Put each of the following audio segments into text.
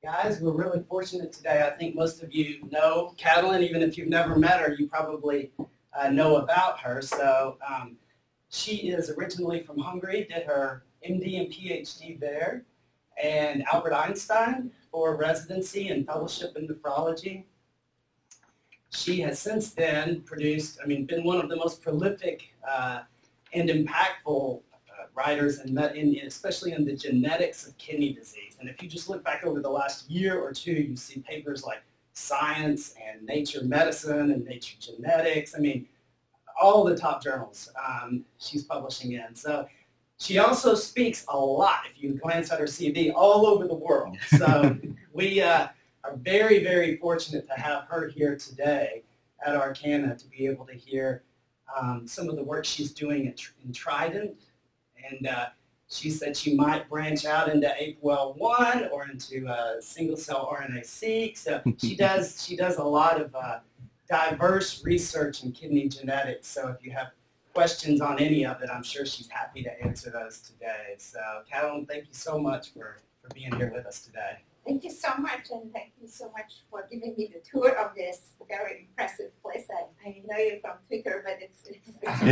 Guys, we're really fortunate today. I think most of you know Katalin, even if you've never met her, you probably uh, know about her. So um, she is originally from Hungary, did her MD and PhD there, and Albert Einstein for residency and fellowship in nephrology. She has since then produced, I mean, been one of the most prolific uh, and impactful writers, in, in, especially in the genetics of kidney disease. And if you just look back over the last year or two, you see papers like Science and Nature Medicine and Nature Genetics. I mean, all the top journals um, she's publishing in. So she also speaks a lot, if you glance at her CV, all over the world. So we uh, are very, very fortunate to have her here today at Arkana to be able to hear um, some of the work she's doing at, in Trident. And uh, she said she might branch out into APOL1 or into uh, single-cell RNA-seq. So she does, she does a lot of uh, diverse research in kidney genetics. So if you have questions on any of it, I'm sure she's happy to answer those today. So Katalin, thank you so much for, for being here with us today. Thank you so much, and thank you so much for giving me the tour of this very impressive place. I, I know you from Twitter, but it's, it's, it's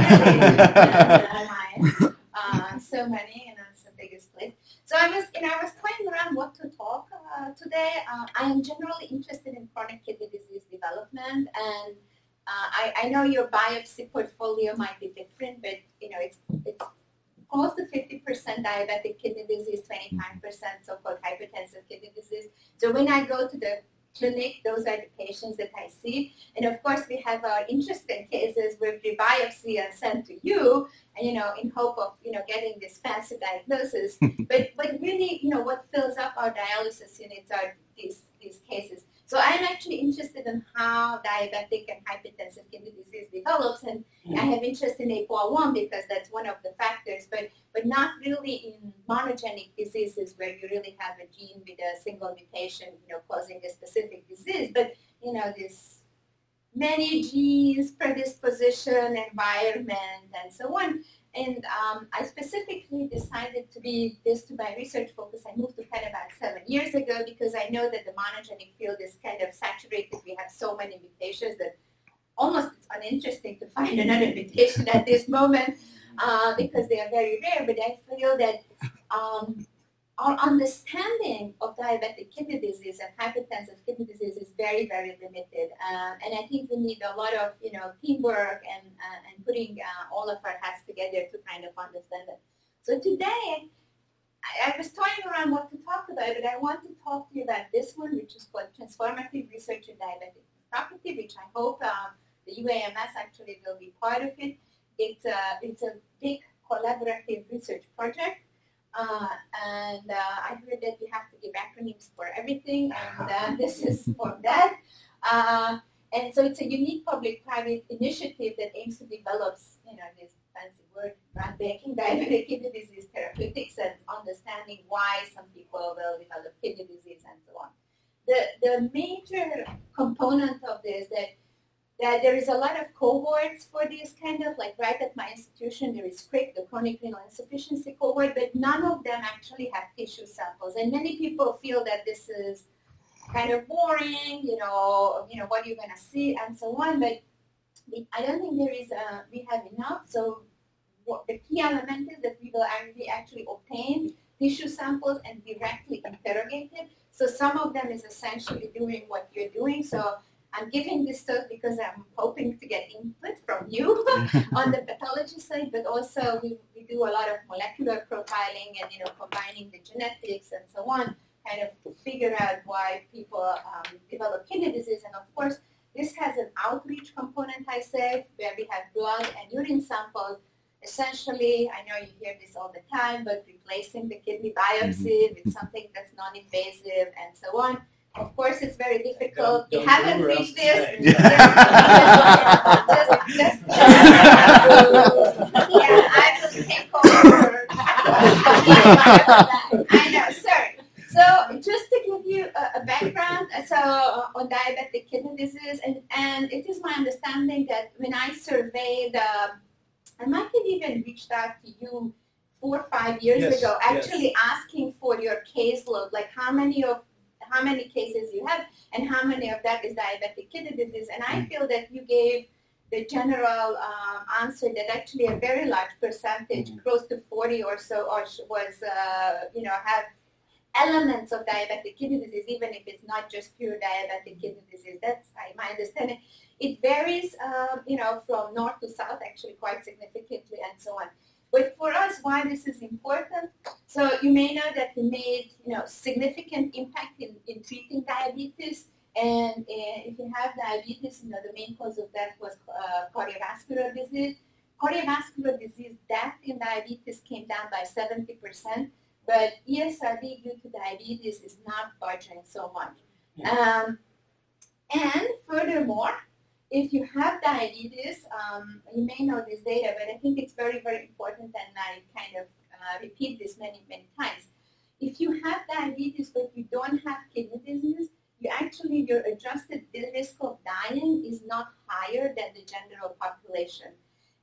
really uh, so many, and it's the biggest place. So I was, know, I was playing around what to talk uh, today. Uh, I am generally interested in chronic kidney disease development, and uh, I, I know your biopsy portfolio might be different, but you know, it's it's close to 50% diabetic kidney disease, 25% so-called hypertensive kidney disease. So when I go to the clinic, those are the patients that I see. And of course, we have our interesting cases where we biopsy and send to you, and you know, in hope of you know getting this fancy diagnosis. but but really, you know, what fills up our dialysis units are these these cases. So I'm actually interested in how diabetic and hypertensive kidney disease develops, and mm-hmm. I have interest in APOL1 because that's one of the factors, but, but not really in monogenic diseases where you really have a gene with a single mutation, you know, causing a specific disease, but, you know, this many genes, predisposition, environment, and so on. And um, I specifically decided to be this to my research focus. I moved to Penn about seven years ago because I know that the monogenic field is kind of saturated. We have so many mutations that almost it's uninteresting to find another mutation at this moment uh, because they are very rare. But I feel that um, our understanding of diabetic kidney disease and hypertensive kidney disease is very, very limited. Uh, and I think we need a lot of, you know, teamwork and, uh, and putting uh, all of our hats together to kind of understand it. So today, I, I, was toying around what to talk about, but I want to talk to you about this one, which is called Transformative Research in Diabetic Nephropathy, which I hope um, the UAMS actually will be part of it. It's a, it's a big collaborative research project uh, and uh, I heard that you have to give acronyms for everything, and uh, this is for that. Uh, and so it's a unique public-private initiative that aims to develop, you know, this fancy word, groundbreaking diabetic kidney disease therapeutics and understanding why some people will develop kidney disease and so on. The, the major component of this that that there is a lot of cohorts for this kind of, like right at my institution, there is CRIC, the chronic renal insufficiency cohort, but none of them actually have tissue samples. And many people feel that this is kind of boring, you know, you know, what are you going to see and so on. But I don't think there is, a, we have enough. So the key element is that we will actually, actually obtain tissue samples and directly interrogate it. So some of them is essentially doing what you're doing. So I'm giving this talk because I'm hoping to get input from you on the pathology side, but also we, we do a lot of molecular profiling and, you know, combining the genetics and so on, kind of to figure out why people um, develop kidney disease. And of course, this has an outreach component, I said, where we have blood and urine samples. Essentially, I know you hear this all the time, but replacing the kidney biopsy mm-hmm. with something that's non-invasive and so on of course, it's very difficult. Don't, don't haven't reached this. yeah, I just take over. I know, sir. So just to give you a, a background, so uh, on diabetic kidney disease, and, and it is my understanding that when I surveyed, uh, I might have even reached out to you four or five years yes, ago, actually yes. asking for your caseload, like how many of how many cases you have and how many of that is diabetic kidney disease. And I feel that you gave the general um, answer that actually a very large percentage, mm-hmm. close to 40 or so, or was, uh, you know, have elements of diabetic kidney disease, even if it's not just pure diabetic kidney disease. That's my understanding. It varies, um, you know, from north to south, actually quite significantly, and so on. But for us, why this is important, so you may know that we made, you know, significant impact in, in treating diabetes. And uh, if you have diabetes, you know, the main cause of death was uh, cardiovascular disease. Cardiovascular disease death in diabetes came down by 70%, but ESRD due to diabetes is not budging so much. Um, and furthermore, if you have diabetes, um, you may know this data, but I think it's very, very important, and I kind of uh, repeat this many, many times. If you have diabetes but you don't have kidney disease, you actually, your adjusted risk of dying is not higher than the general population.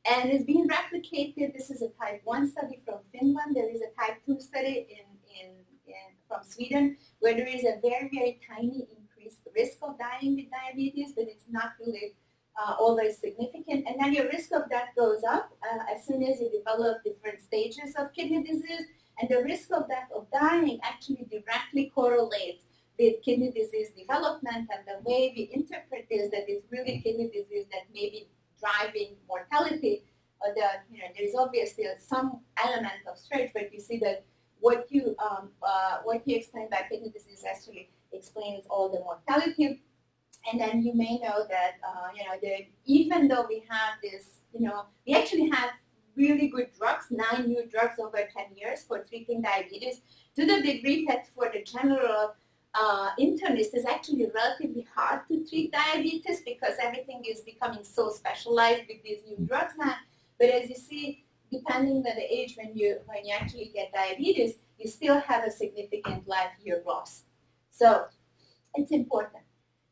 And it's being replicated. This is a type 1 study from Finland. There is a type 2 study in, in, in, from Sweden where there is a very, very tiny increased risk of dying with diabetes, but it's not really uh, always significant. And then your risk of death goes up uh, as soon as you develop different stages of kidney disease. And the risk of death of dying actually directly correlates with kidney disease development. And the way we interpret this, that it's really kidney disease that may be driving mortality. Uh, the, you know, there's obviously some element of stretch, but you see that what you um, uh, what you explain about kidney disease actually explains all the mortality. And then you may know that uh, you know that even though we have this, you know, we actually have really good drugs, nine new drugs over 10 years for treating diabetes, to the degree that for the general uh, internist it's actually relatively hard to treat diabetes because everything is becoming so specialized with these new drugs now. But as you see, depending on the age when you when you actually get diabetes, you still have a significant life year loss. So it's important.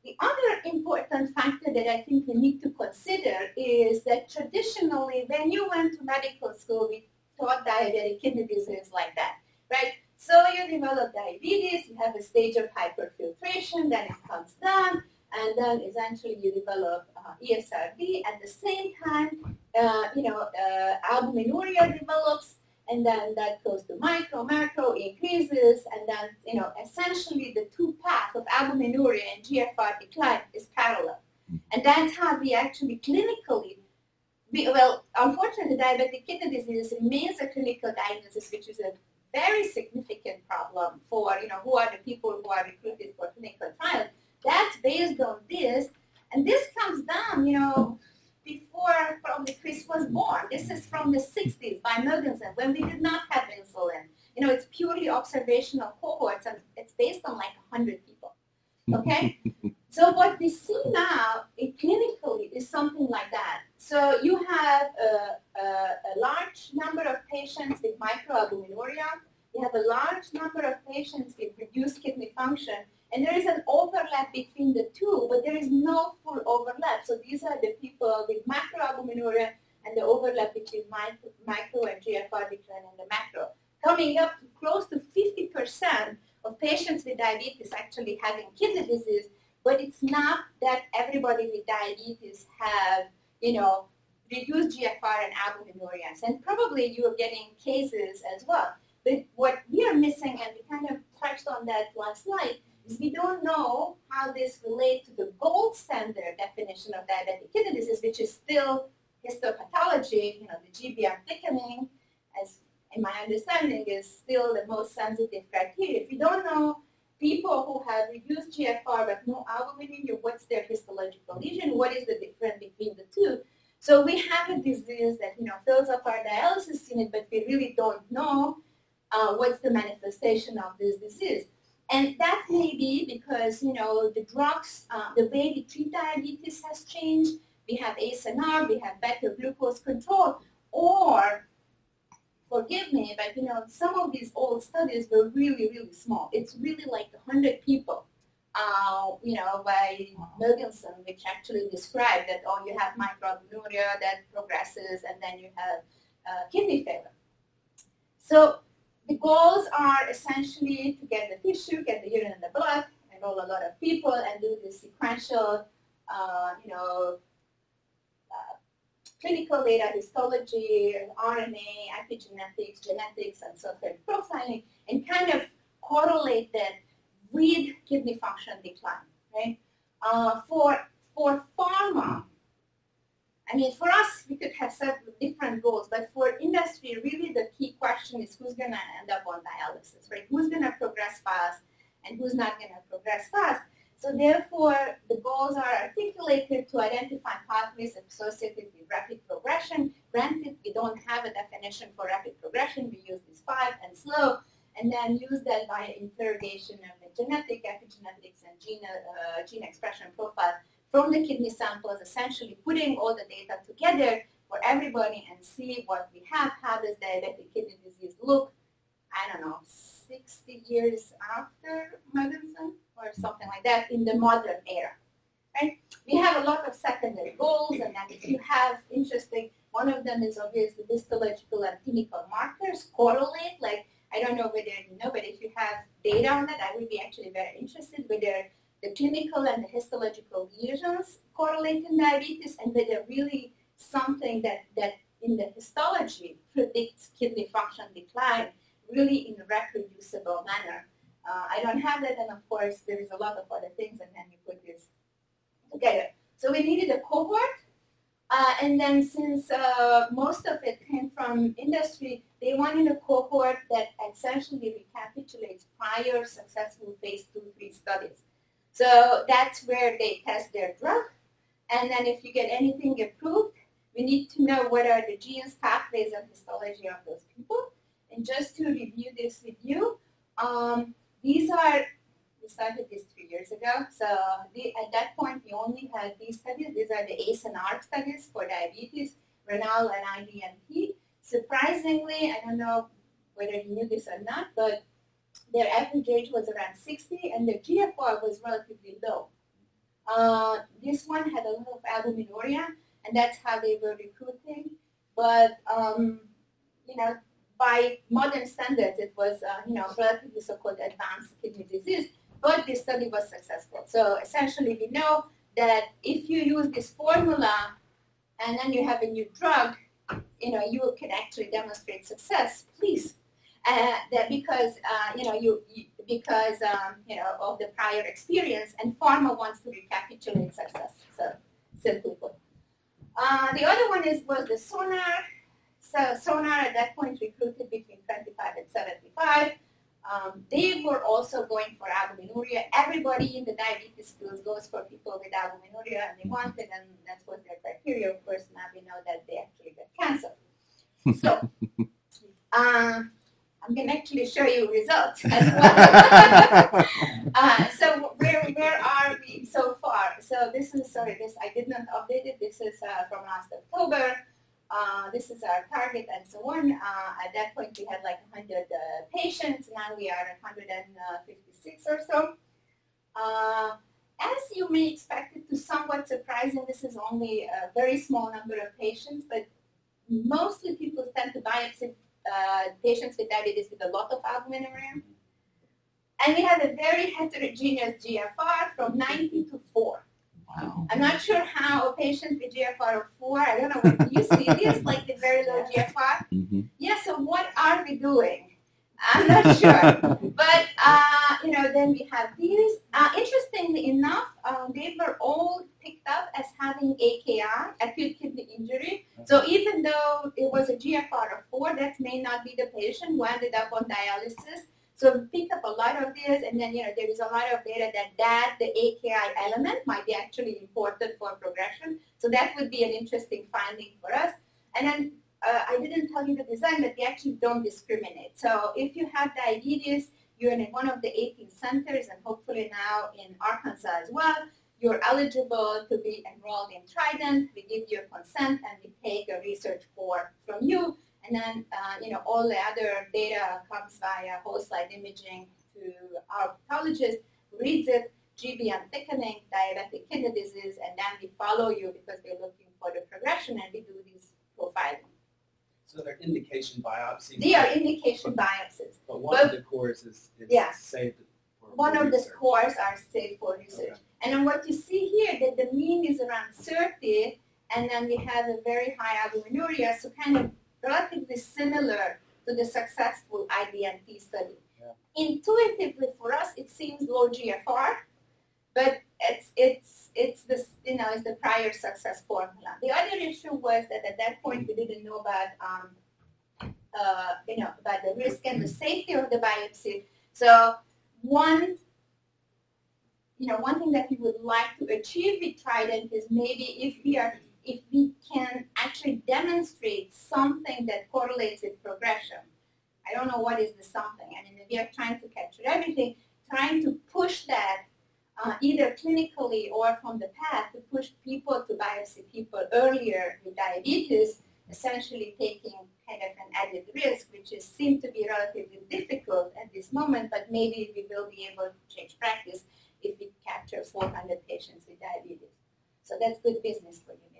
The other important factor that I think we need to consider is that traditionally, when you went to medical school, we taught diabetic kidney disease like that, right? So you develop diabetes, you have a stage of hyperfiltration, then it comes down, and then eventually you develop uh, ESRD. At the same time, uh, you know, uh, albuminuria develops, and then that goes to micro, macro, increases, and then, you know, essentially the two paths of albuminuria and GFR decline is parallel. Mm-hmm. And that's how we actually clinically, we, well, unfortunately, diabetic kidney disease remains a clinical diagnosis, which is a very significant problem for, you know, who are the people who are recruited for clinical trials. That's based on this. And this comes down, you know, before probably Chris was born. This is from the 60s by Mogensen when we did not have insulin. You know, it's purely observational cohorts and it's based on like 100 people. Okay? so what we see now clinically is something like that. So you have a, a, a large number of patients with microalbuminuria. You have a large number of patients with reduced kidney function. And there is an overlap between the two, but there is no full overlap. So these are the people with macroalbuminuria and the overlap between micro, micro and GFR decline and the macro. Up to close to 50% of patients with diabetes actually having kidney disease, but it's not that everybody with diabetes have you know, reduce GFR and albuminurias. And probably you are getting cases as well. But what we are missing, and we kind of touched on that last night, is we don't know how this relates to the gold standard definition of diabetic kidney disease, which is still histopathology, you know, the GBM thickening, as in my understanding, is still the most sensitive criteria. If you don't know people who have reduced GFR but no albumin, what's their histological lesion? What is the difference between the two? So we have a disease that you know fills up our dialysis unit, but we really don't know uh, what's the manifestation of this disease. And that may be because you know the drugs, uh, the way we treat diabetes has changed. We have ARB, we have better glucose control, or forgive me, but you know, some of these old studies were really, really small. It's really like 100 people, uh, you know, by Mogensen, which actually described that, oh, you have microalbuminuria that progresses, and then you have uh, kidney failure. So the goals are essentially to get the tissue, get the urine and the blood, enroll a lot of people and do the sequential, uh, you know, clinical data, histology, RNA, epigenetics, genetics, and so forth, profiling, and kind of correlate that with kidney function decline, right? Uh, for for pharma, I mean, for us, we could have set different goals, but for industry, really the key question is who's going to end up on dialysis, right? Who's going to progress fast and who's not going to progress fast? So therefore, the goals are articulated to identify pathways associated with rapid progression. Granted, we don't have a definition for rapid progression. We use this five and slow, and then use that by interrogation of the genetic, epigenetics, and gene, uh, gene expression profile from the kidney samples, essentially putting all the data together for everybody and see what we have. How does diabetic kidney disease look? I don't know, 60 years after Mogensen or something like that in the modern era. Right? We have a lot of secondary goals, and then if you have interesting, one of them is obviously the histological and clinical markers correlate. Like I don't know whether you know, but if you have data on that, I would be actually very interested whether the clinical and the histological lesions correlate in diabetes and whether really something that, that in the histology predicts kidney function decline really in a reproducible manner. Uh, I don't have that, and of course, there is a lot of other things, and then you put this together. So we needed a cohort, uh, and then since uh, most of it came from industry, they wanted a cohort that essentially recapitulates prior successful phase two, three studies. So that's where they test their drug. And then if you get anything approved, we need to know what are the genes, pathways, and histology of those people. And just to review this with you, um, these are, we started this three years ago. So the, at that point, we only had these studies. These are the ACE and ARB studies for diabetes, RENAAL, and IDNT. Surprisingly, I don't know whether you knew this or not, but their average age was around 60 and their GFR was relatively low. Uh, this one had a lot of albuminuria and that's how they were recruiting. But, um, you know, by modern standards, it was, uh, you know, relatively so-called advanced kidney disease, but this study was successful. So essentially we know that if you use this formula and then you have a new drug, you know, you can actually demonstrate success, please uh, that because uh, you know you, you because um, you know of the prior experience, and pharma wants to recapitulate success. So simply put, uh, the other one is was the sonar. So sonar at that point recruited between 25 and 75. Um, they were also going for albuminuria. Everybody in the diabetes field goes for people with albuminuria, and they wanted, and that's what their criteria. Of course, now we know that they actually get cancer. So. Um, I'm going to actually show you results as well. uh, so where, where are we so far? So this is, sorry, this I did not update it. This is uh, from last October. Uh, this is our target and so on. Uh, at that point, we had like 100 uh, patients. Now we are at 156 or so. Uh, as you may expect it to somewhat surprising, this is only a very small number of patients, but mostly people tend to biopsy uh, patients with diabetes with a lot of albuminuria. And we had a very heterogeneous GFR from 90 to 4. Wow. I'm not sure how a patient with GFR of 4, I don't know, what, you see this, like the very low GFR? Mm-hmm. Yeah, so what are we doing? I'm not sure. but, uh, you know, then we have these. Uh, interestingly enough, um, they were all picked up as having AKI, acute kidney injury. So even though it was a GFR of 4, that may not be the patient who ended up on dialysis. So we picked up a lot of this, and then, you know, there is a lot of data that that, the AKI element, might be actually important for progression. So that would be an interesting finding for us. And then uh, I didn't tell you the design, but they actually don't discriminate. So if you have diabetes, you're in one of the 18 centers, and hopefully now in Arkansas as well, you're eligible to be enrolled in Trident. We give you a consent, and we take a research form from you. And then, uh, you know, all the other data comes via whole slide imaging to our pathologist, reads it, GBM thickening, diabetic kidney disease, and then we follow you because we're looking for the progression, and we do these profiling. So they're indication biopsies. They are indication biopsies. But one but, of the cores is, is yeah. saved for one of the scores are saved for research. And then what you see here, that the mean is around 30, and then we have a very high albuminuria, so kind of relatively similar to the successful IDNT study. Yeah. Intuitively for us, it seems low GFR, but it's it's it's this you know it's the prior success formula. The other issue was that at that point we didn't know about um, uh, you know about the risk and the safety of the biopsy. So one you know one thing that we would like to achieve with Trident is maybe if we are if we can actually demonstrate something that correlates with progression. I don't know what is the something. I mean, we are trying to capture everything, trying to push that uh, either clinically or from the path to push people to biopsy people earlier with diabetes, essentially taking kind of an added risk, which is seemed to be relatively difficult at this moment, but maybe we will be able to change practice if we capture 400 patients with diabetes. So that's good business for you.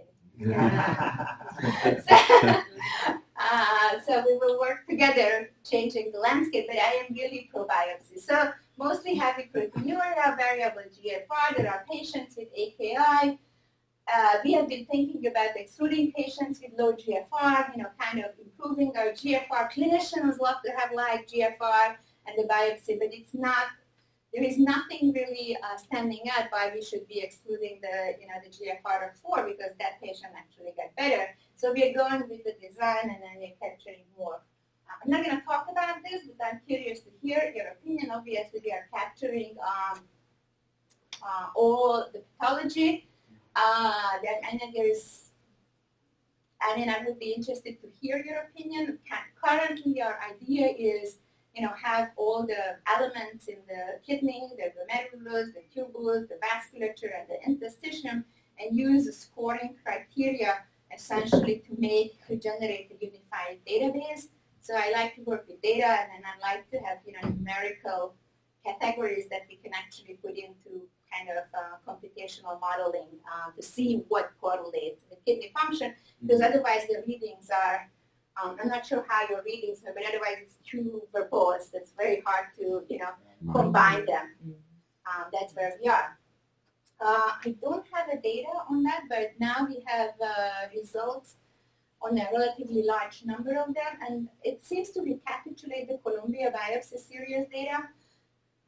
So, uh, so we will work together changing the landscape, but I am really pro biopsy. So mostly heavy proteinuria, variable GFR. There are patients with AKI. Uh, we have been thinking about excluding patients with low GFR, you know, kind of improving our GFR. Clinicians love to have like GFR and the biopsy, but it's not, there is nothing really uh, standing out why we should be excluding the, you know, the GFR of 4 because that patient actually got better. So we are going with the design and then we're capturing more. I'm not going to talk about this, but I'm curious to hear your opinion. Obviously, we are capturing um, uh, all the pathology. Uh, that, and then there's, I mean, I would be interested to hear your opinion. Currently, our idea is, you know, have all the elements in the kidney, the glomerulus, the tubules, the vasculature, and the interstitium, and use a scoring criteria essentially to make, to generate a unified database. So I like to work with data and then I like to have you know numerical categories that we can actually put into kind of uh, computational modeling uh, to see what correlates with kidney function because otherwise the readings are um, I'm not sure how your readings are, but otherwise it's too verbose. It's very hard to, you know, combine them. Um, that's where we are. Uh, I don't have the data on that, but now we have uh, results on a relatively large number of them, and it seems to recapitulate the Columbia biopsy series data.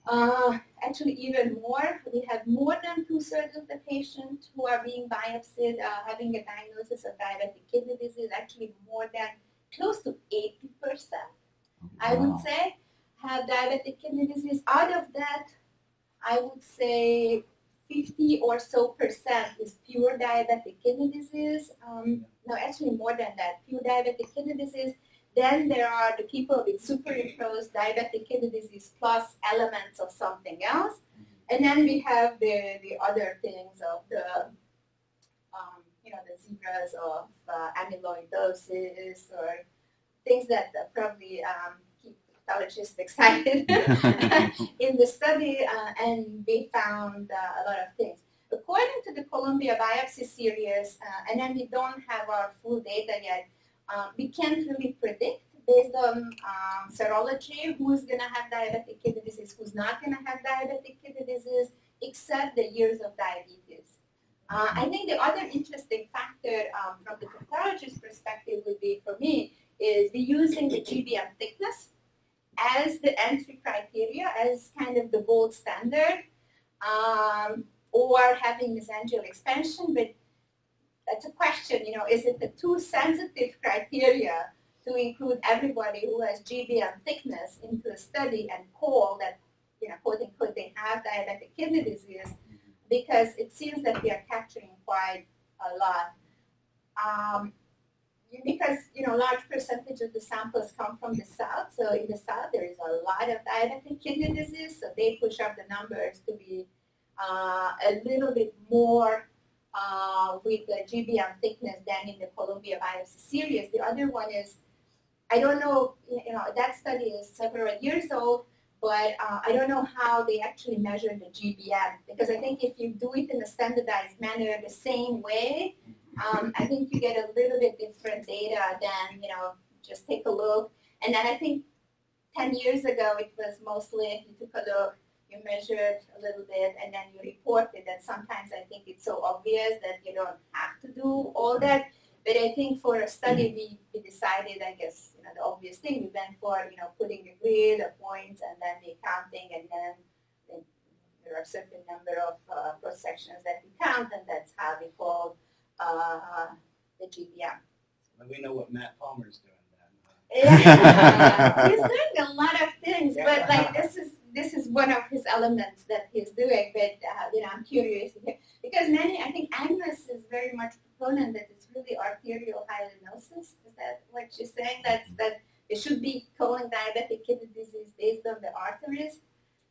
Uh, actually, even more. We have more than two-thirds of the patients who are being biopsied uh, having a diagnosis of diabetic kidney disease, actually more than close to 80%, wow. I would say, have diabetic kidney disease. Out of that, I would say 50 or so percent is pure diabetic kidney disease. Um, no, actually more than that, pure diabetic kidney disease. Then there are the people with superimposed diabetic kidney disease plus elements of something else. And then we have the, the other things of the, know, the zebras of uh, amyloidosis or things that uh, probably um, keep pathologists excited in the study. Uh, and we found uh, a lot of things. According to the Columbia biopsy series, uh, and then we don't have our full data yet, uh, we can't really predict based on um, serology who's going to have diabetic kidney disease, who's not going to have diabetic kidney disease, except the years of diabetes. Uh, I think the other interesting factor um, from the pathologist perspective would be, for me, is we using the GBM thickness as the entry criteria, as kind of the gold standard. Um, or having mesangial expansion, but that's a question, you know, is it the too sensitive criteria to include everybody who has GBM thickness into a study and call that, you know, quote unquote, they have diabetic kidney disease because it seems that we are capturing quite a lot. Um, because, you know, a large percentage of the samples come from the south, so in the south there is a lot of diabetic kidney disease, so they push up the numbers to be uh, a little bit more uh, with the GBM thickness than in the Columbia biopsy series. The other one is, I don't know, you know, that study is several years old, but uh, I don't know how they actually measure the GBM because I think if you do it in a standardized manner the same way, um, I think you get a little bit different data than, you know, just take a look. And then I think 10 years ago it was mostly, you took a look you measure it a little bit, and then you report it. And sometimes I think it's so obvious that you don't have to do all that. But I think for a study, we, we decided, I guess, you know, the obvious thing, we went for, you know, putting a grid of points and then the counting, and then the, there are a certain number of uh, cross sections that we count, and that's how we call uh, the GBM. And we know what Matt Palmer's doing Yeah, he's doing a lot of things, Yeah. but like this is this is one of his elements that he's doing. But uh, you know, I'm curious because many, I think Agnes is very much proponent that it's really arterial hyalinosis. Is that what she's saying? That that it should be calling diabetic kidney disease based on the arteries,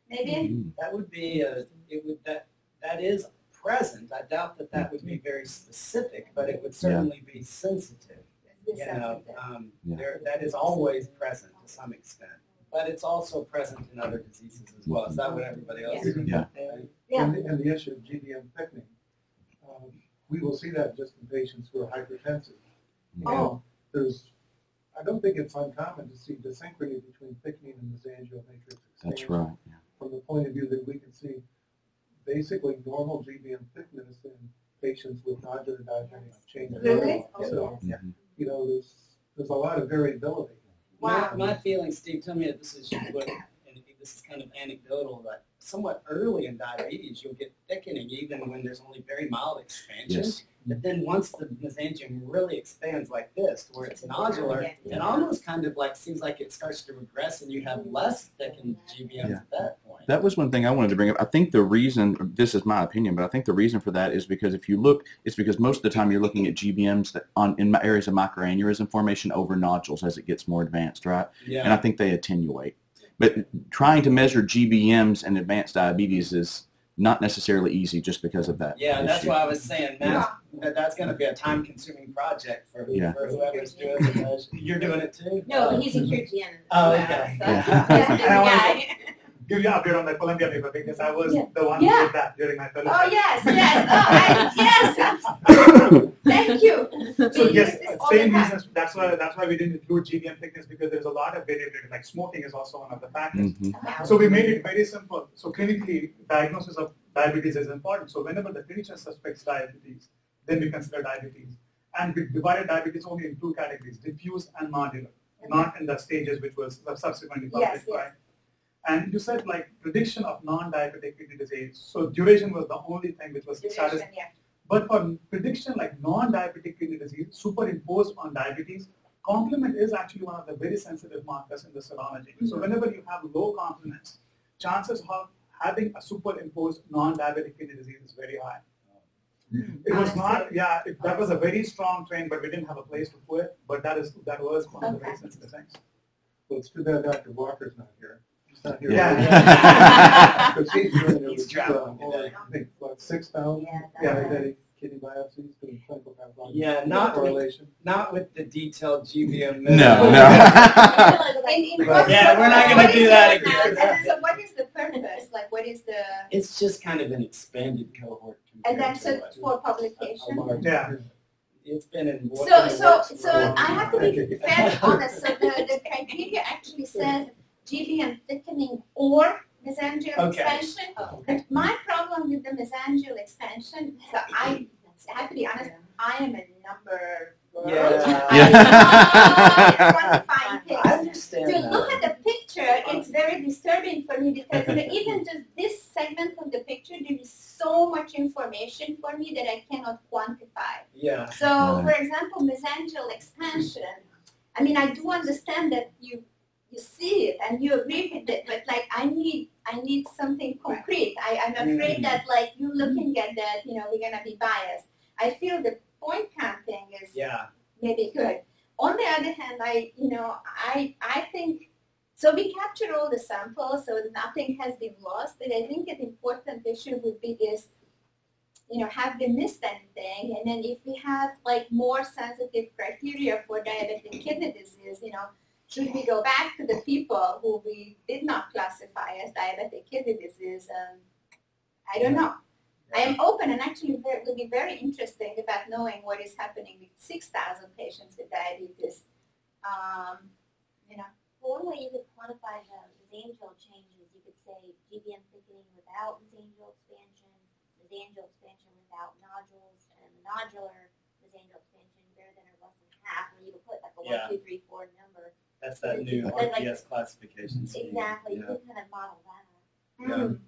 maybe. Mm. That would be a, it would, that, that is present. I doubt that that would be very specific, but it would certainly be sensitive. You know, um, Yeah. there, that is always present to some extent. But it's also present in other diseases as well. Is that what everybody else is? Yeah. Yeah. And, the- and the issue of GBM thickening, um, we will see that just in patients who are hypertensive. Oh. There's, I don't think it's uncommon to see dyssynchrony between thickening and mesangial matrix expansion. That's right. yeah. From the point of view that we can see basically normal GBM thickness in patients with nodular diabetic change. in Really? level. So, Mhm. you know, there's, there's a lot of variability. Wow. My, my feeling, Steve, tell me if this is what, this is kind of anecdotal, but somewhat early in diabetes, you'll get thickening even when there's only very mild expansion. Yes. But then once the mesangium really expands like this, where it's nodular, Yeah. it almost kind of like seems like it starts to regress and you have less thickened GBMs Yeah. at that point. That was one thing I wanted to bring up. I think the reason, this is my opinion, but I think the reason for that is because if you look, it's because most of the time you're looking at GBMs that on in areas of microaneurysm formation over nodules as it gets more advanced, right? Yeah. And I think they attenuate. But trying to measure GBMs and advanced diabetes is not necessarily easy just because of that. Yeah, that's issue. why I was saying, Matt, that that's going to be a time-consuming project for, who, Yeah. for whoever's doing it. You're doing it too? No, Oh. he's a Kyrgyz. Oh, okay. So, Yeah. yeah, the I wanna- guy. give you an update on the Columbia paper because I was Yeah. the one who did that during my fellowship. Oh yes, yes. Oh, I, yes. Thank you. So We yes, use this all the same time. reasons. That's why that's why we didn't include GBM thickness because there's a lot of variability. Like smoking is also one of the factors. Mhm. So we made it very simple. So clinically, diagnosis of diabetes is important. So whenever the clinician suspects diabetes, then we consider diabetes. And we divided diabetes only in two categories, diffuse and nodular, not in the stages which was subsequently published, Yes, yes. right? And you said like prediction of non-diabetic kidney disease. So duration was the only thing which was Duration, status. yeah. But for prediction like non-diabetic kidney disease superimposed on diabetes, complement is actually one of the very sensitive markers in the serology. So whenever you have low complements, chances of having a superimposed non-diabetic kidney disease is very high. It was not, yeah, it, that was a very strong trend, but we didn't have a place to put it. But that is that was one of the very Okay. sensitive things. Well, it's too bad Dr. Walker's not here. He's not here. Yeah. Because he's doing it He's with, traveling uh, today. I think, what, six thousand Yeah, Yeah. Diabetic kidney biopsies doing clinical pathology. Yeah, not with, Correlation. not with the detailed GBM. No, no. In, in Right. Yeah, we're not gonna do that again. analysis? So what is the purpose? Like what is the, It's just kind of an expanded cohort. and then compared so to for a- a publication? large- Yeah. It's been in. So, so, so I have to time. be fairly honest, so the, the criteria actually says GBM thickening or mesangial Okay. expansion. My problem with the mesangial expansion, so I have to be honest, I am a number girl. Yeah. I love. I understand To look that. at the picture, it's very disturbing for me because you know, even just this segment of the picture, there is so much information for me that I cannot quantify. Yeah. So, Right. for example, mesangial expansion. I mean, I do understand that you you see it and you agree with it, but like I need I need something concrete. I, I'm afraid Mm. that like you looking at that, you know, we're gonna be biased. I feel the point counting is Yeah. maybe good. On the other hand, I you know I I think so we capture all the samples, so nothing has been lost. But I think an important issue would be is you know have we missed anything, and then if we have like more sensitive criteria for diabetic kidney disease, you know. Should we go back to the people who we did not classify as diabetic kidney disease? Um, I don't know. I am open and actually it will be very interesting about knowing what is happening with 6,000 patients with diabetes. Um, you know, Well, one way you could quantify the mesangial changes, you could say, GBM thickening without mesangial expansion, mesangial expansion without nodules, and nodular mesangial expansion greater than or less than half, And you could put like a Yeah. one, two, three, four number. That's that new But like- RPS classification scheme. Exactly, you Yeah. kind of model that. Yeah. Mm.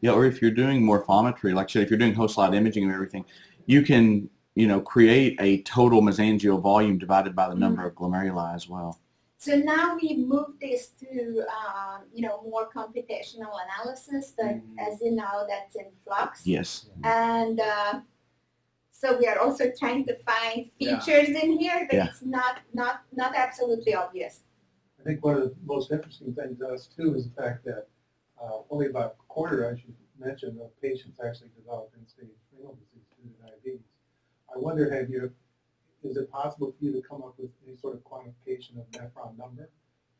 Yeah, or if you're doing morphometry, like I said, if you're doing whole slide imaging and everything, you can, you know, create a total mesangial volume divided by the number of glomeruli as well. So now we move this to, um, you know, more computational analysis, but Mhm. as you know, that's in flux. Yes. And uh, so we are also trying to find Yeah. features in here, but Yeah. it's not, not, not absolutely obvious. I think one of the most interesting things to us too is the fact that uh, only about a quarter, as you mentioned, of patients actually develop end-stage renal disease due to diabetes. I wonder, have you, is it possible for you to come up with any sort of quantification of nephron number?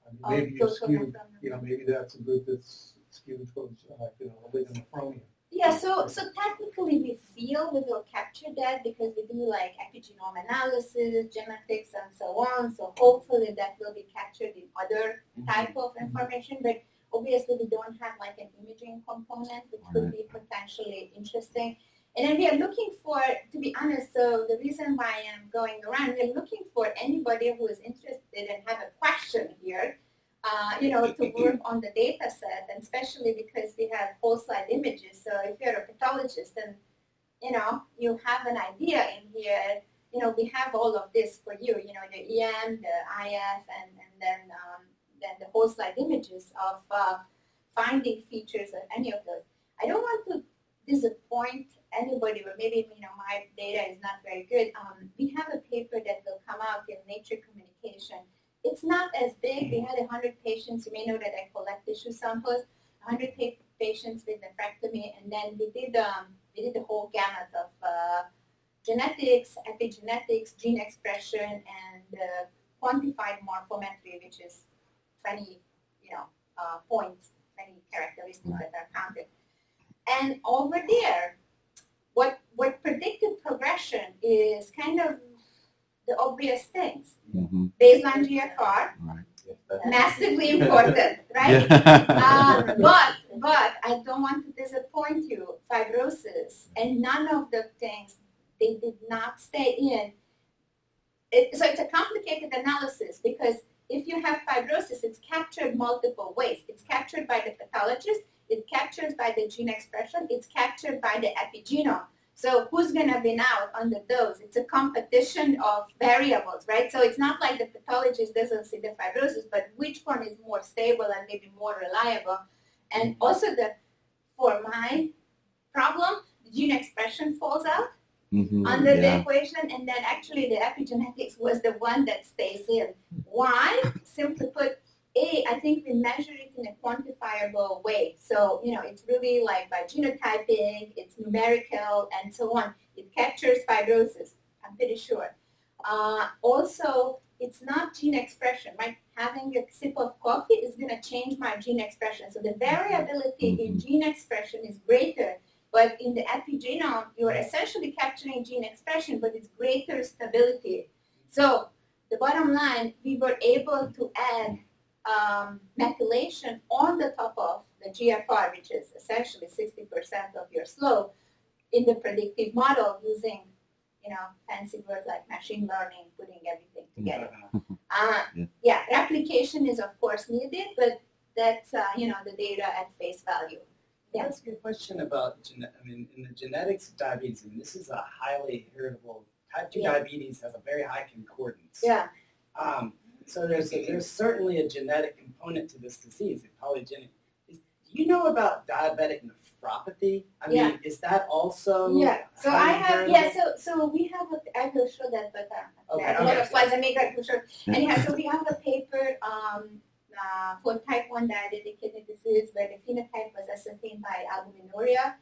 I mean, of maybe you're total skewed, you know, maybe that's a group that's skewed towards, uh, you know, oligonephronia. Yeah, so so technically we feel we will capture that because we do like epigenome analysis, genetics, and so on. So hopefully that will be captured in other mm-hmm. type of information. But obviously we don't have like an imaging component, which could be potentially interesting. And then we are looking for, to be honest, so the reason why I'm going around, we're looking for anybody who is interested and have a question here uh, you know, to work on the data set, and especially because we have whole slide images. So if you're a pathologist and, you know, you have an idea in here, you know, we have all of this for you, you know, the EM, the IF, and, and then, um, then the whole slide images of uh, finding features of any of those. I don't want to disappoint anybody, but maybe, you know, my data is not very good. Um, we have a paper that will come out in Nature Communication it's not as big. We had 100 patients. You may know that I collect tissue samples. 100 pa- patients with nephrectomy, and then we did um, we did the whole gamut of uh, genetics, epigenetics, gene expression, and uh, quantified morphometry, which is 20, you know, uh, points, 20 characteristics that are counted. And over there, what what predicted progression is kind of the obvious things hmm baseline GFR, Right. massively important, right? Yeah. Uh, but but I don't want to disappoint you. Fibrosis and none of the things they did not stay in. It, so it's a complicated analysis because if you have fibrosis, it's captured multiple ways. It's captured by the pathologist. It's captured by the gene expression. It's captured by the epigenome. So who's going to win out on the dose? It's a competition of variables, right? So it's not like the pathologist doesn't see the fibrosis, but which one is more stable and maybe more reliable? And also the, for my problem, the gene expression falls out hmm under the equation, and then actually the epigenetics was the one that stays in. Why? Simply put, A, I think we measure it in a quantifiable way. So, you know, it's really like by genotyping, it's numerical, and so on. It captures fibrosis, I'm pretty sure. Uh, also, it's not gene expression, right? Having a sip of coffee is going to change my gene expression. So the variability in gene expression is greater but in the epigenome, you are essentially capturing gene expression, but it's greater stability. So the bottom line, we were able to add um, methylation on the top of the GFR, which is essentially 60% of your slope, in the predictive model using, you know, fancy words like machine learning, putting everything together. Uh, Yeah. yeah, replication is of course needed, but that's, uh, you know, the data at face value. Yeah. That's a good question about, gene- I mean, in the genetics of diabetes, I mean, this is a highly heritable, type 2 Yeah. diabetes has a very high concordance. Yeah. Um, so there's, a, there's certainly a genetic component to this disease, the polygenic. Do you know about diabetic nephropathy? I Yeah. mean, is that also Yeah, so I have, yeah, so, so we have, a I will show that, but uh, Okay, I have a lot okay. of slides, I make that for sure. Yeah. Anyhow, so we have a paper, um, uh, for type one diabetic kidney disease where the phenotype was ascertained by albuminuria.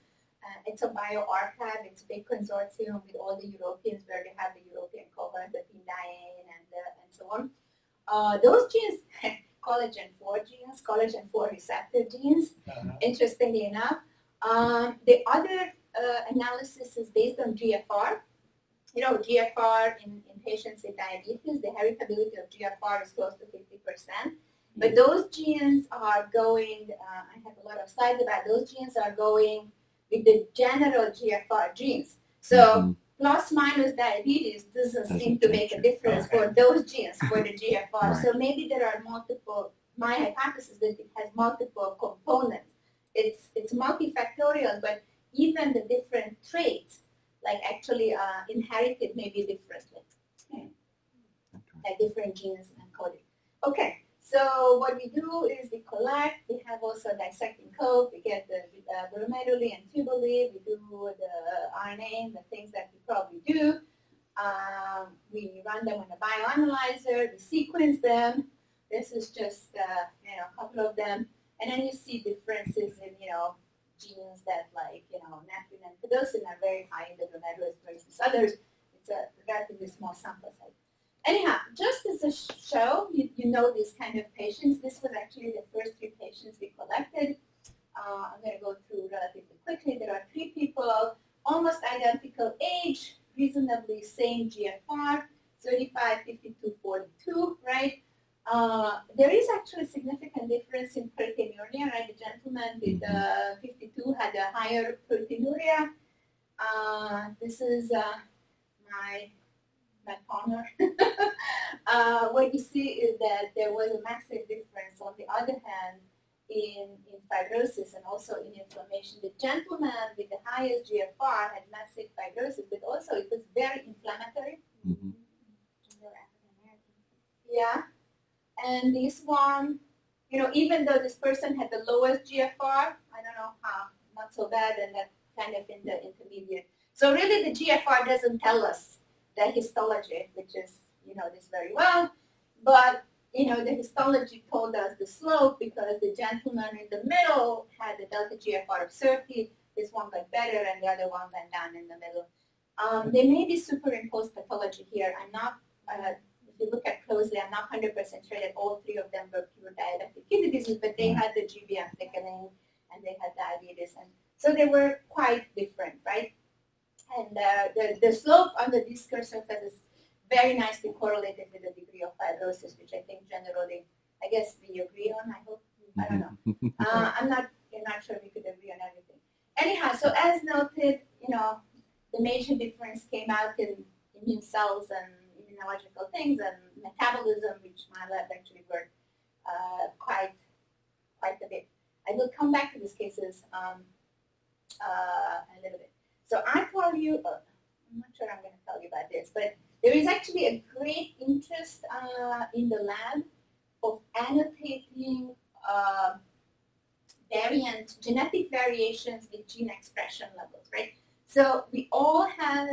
Uh, it's a bioRxiv, it's a big consortium with all the Europeans where they have the European cohort, the PIN and, uh, and so on. Uh, those genes, collagen 4 genes, collagen 4 receptor genes, Uh-huh. interestingly enough. Um, the other uh, analysis is based on GFR. You know, GFR in, in patients with diabetes, the heritability of GFR is close to 50%. But those genes are going, uh, I have a lot of slides about those genes are going with the general GFR genes. So Mhm. Plus minus diabetes doesn't seem to make a difference for those genes for the GFR. Right. So maybe there are multiple. My hypothesis that it has multiple components. It's it's multifactorial, but even the different traits, like actually uh, inherited maybe differently, Okay. like different genes encoded. Okay, so what we do is we collect. We have also dissecting code. We get the uh, glomeruli and tubuli. We do the RNA, and the things that we probably do. Um, we run them on a bioanalyzer. We sequence them. This is just uh, you know a couple of them, and then you see differences in you know genes that like you know nephrin and podocin are very high in the glomerulus versus others. It's a relatively small sample size. Anyhow, just as a show, you, you know these kind of patients. This was actually the first three patients we collected. Uh, I'm going to go through relatively quickly. There are three people, almost identical age, reasonably same GFR, 35, 52, 42, right? Uh, there is actually significant difference in proteinuria, right? The gentleman with uh, 52 had a higher proteinuria. Uh, this is uh, my my partner. uh, what you see is that there was a massive difference. On the other hand, in, in fibrosis and also in inflammation. The gentleman with the highest GFR had massive fibrosis, but also it was very inflammatory. Mhm. American. Yeah. And this one, you know, even though this person had the lowest GFR, I don't know how, not so bad, and that kind of in the intermediate. So really the GFR doesn't tell us the histology, which is, you know, this very well, but you know, the histology told us the slope because the gentleman in the middle had a delta GFR of 30, this one got better and the other one went down in the middle. Um, there may be superimposed pathology here. I'm not, uh, if you look at closely, I'm not 100% sure that all three of them were pure diabetic kidney disease, but they had the GBM thickening and they had diabetes. And so they were quite different, right? And uh, the, the slope on the disc surface is very nicely correlated with the degree of fibrosis, which I think generally, I guess we agree on, I hope. I don't know. Uh, I'm not, I'm not sure we could agree on everything. Anyhow, so as noted, you know, the major difference came out in immune cells and immunological things and metabolism, which my lab actually worked uh, quite, quite a bit. I will come back to these cases um, uh, a little bit. So I tell you, uh, I'm not sure I'm going to tell you about this, but there is actually a great interest uh, in the lab of annotating uh, variant, genetic variations with gene expression levels, right? So we all have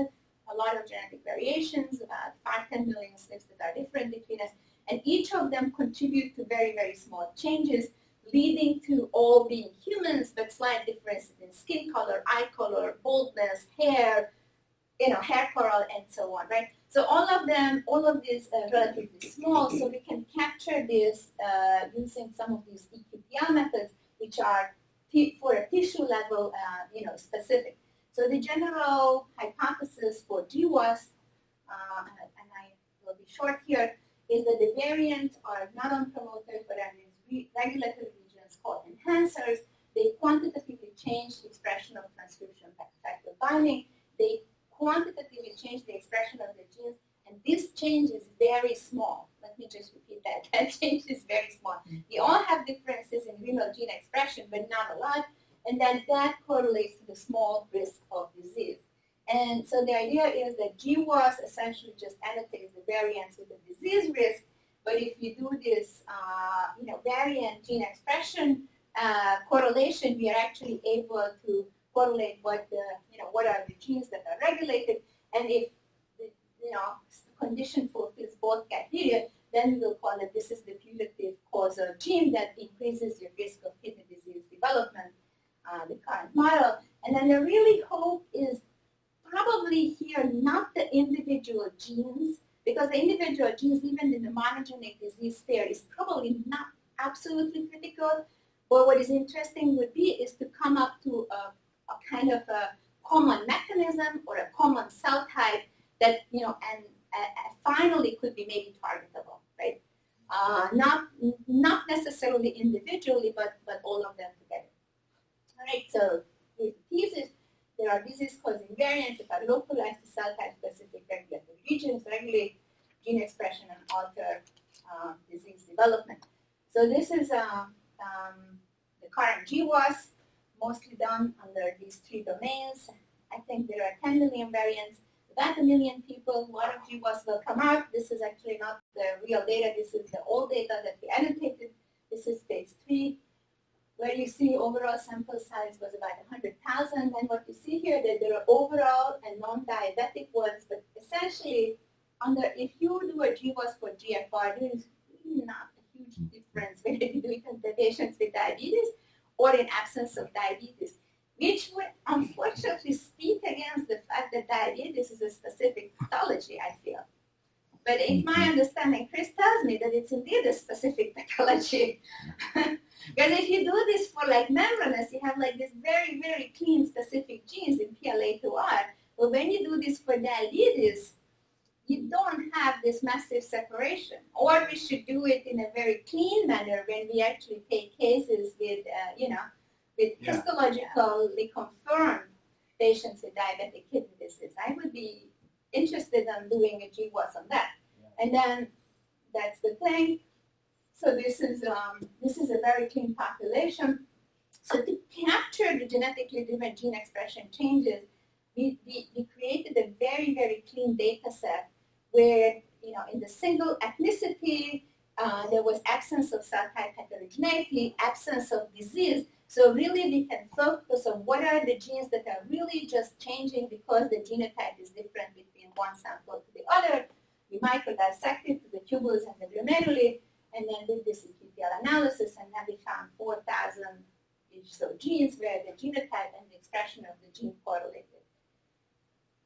a lot of genetic variations, about 5, 10 million SNPs that are different between us, and each of them contribute to very, very small changes, leading to all being humans, but slight differences in skin color, eye color, baldness, hair, you know, hair color, and so on, right? So all of them, all of these are relatively small, so we can capture this uh, using some of these EQTL methods, which are for a tissue level, uh, you know, specific. So the general hypothesis for GWAS, uh, and I will be short here, is that the variants are not on promoters, but re- regulatory regions called enhancers. They quantitatively change the expression of transcription factor binding. They quantitatively change the expression of the genes, and this change is very small. Let me just repeat that. That change is very small. We all have differences in renal gene expression, but not a lot, and then that correlates to the small risk of disease. And so the idea is that GWAS essentially just annotates the variants with the disease risk, but if you do this, uh, you know, variant gene expression uh, correlation, we are actually able to correlate what the, you know, what are the genes that are regulated, and if the, you know, condition fulfills both criteria, then we will call it this is the putative causal gene that increases your risk of kidney disease development, uh, the current model. And then the really hope is probably here not the individual genes, because the individual genes, even in the monogenic disease there, is probably not absolutely critical. But what is interesting would be is to come up to a a kind of a common mechanism or a common cell type that, you know, and uh, finally could be maybe targetable, right? Uh, not not necessarily individually, but but all of them together. All right. So with thesis, there are disease-causing variants that are localized to cell type-specific regulatory regions, regulate gene expression and alter uh, disease development. So this is uh, um, the current GWAS, mostly done under these three domains. I think there are 10 million variants, about a million people, a lot of GWAS will come out. This is actually not the real data, this is the old data that we annotated. This is phase three, where you see overall sample size was about 100,000. And what you see here, that there are overall and non-diabetic ones, but essentially, under if you do a GWAS for GFR, there is really not a huge mm. difference whether you do it in the patients with diabetes or in absence of diabetes, which would unfortunately speak against the fact that diabetes is a specific pathology, I feel. But in my understanding, Chris tells me that it's indeed a specific pathology. because if you do this for like membranous, you have like this very, very clean specific genes in PLA2R. But when you do this for diabetes, you don't have this massive separation. Or we should do it in a very clean manner when we actually take cases with, uh, you know, with Yeah. histologically confirmed patients with diabetic kidney disease. I would be interested in doing a GWAS on that. And then that's the thing. So this is um, this is a very clean population. So to capture the genetically driven gene expression changes, we, we, we created a very, very clean data set where, you know, in the single ethnicity, uh, there was absence of cell type heterogeneity, absence of disease. So really we can focus on what are the genes that are really just changing because the genotype is different between one sample to the other. We micro dissected to the tubules and the glomeruli, and then did this EQTL analysis, and then we found 4,000 each so genes where the genotype and the expression of the gene correlated.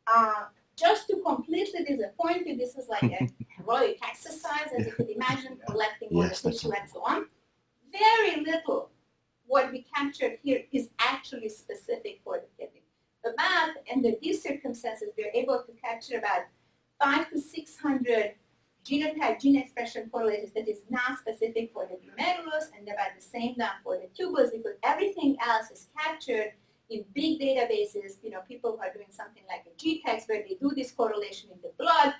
Uh, just to completely disappoint you, this is like a heroic exercise, as you could imagine, collecting all Yes, the tissue and so on. Very little what we captured here is actually specific for the kidney. About, under these circumstances, we're able to capture about five to 600 genotype gene expression correlations that is not specific for the glomerulus and about the same done for the tubules because everything else is captured in big databases. You know, people are doing something like a GTEx where they do this correlation in the blood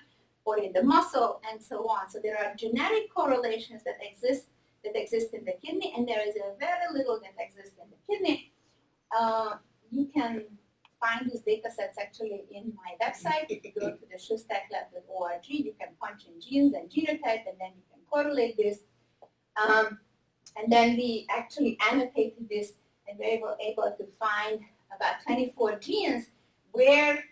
or in the muscle and so on. So there are genetic correlations that exist that exist in the kidney and there is a very little that exists in the kidney. Uh, you can find these data sets actually in my website. If you go to the SusztakLab.org, you can punch in genes and genotype, and then you can correlate this. Um, and then we actually annotated this, and we were able to find about 24 genes where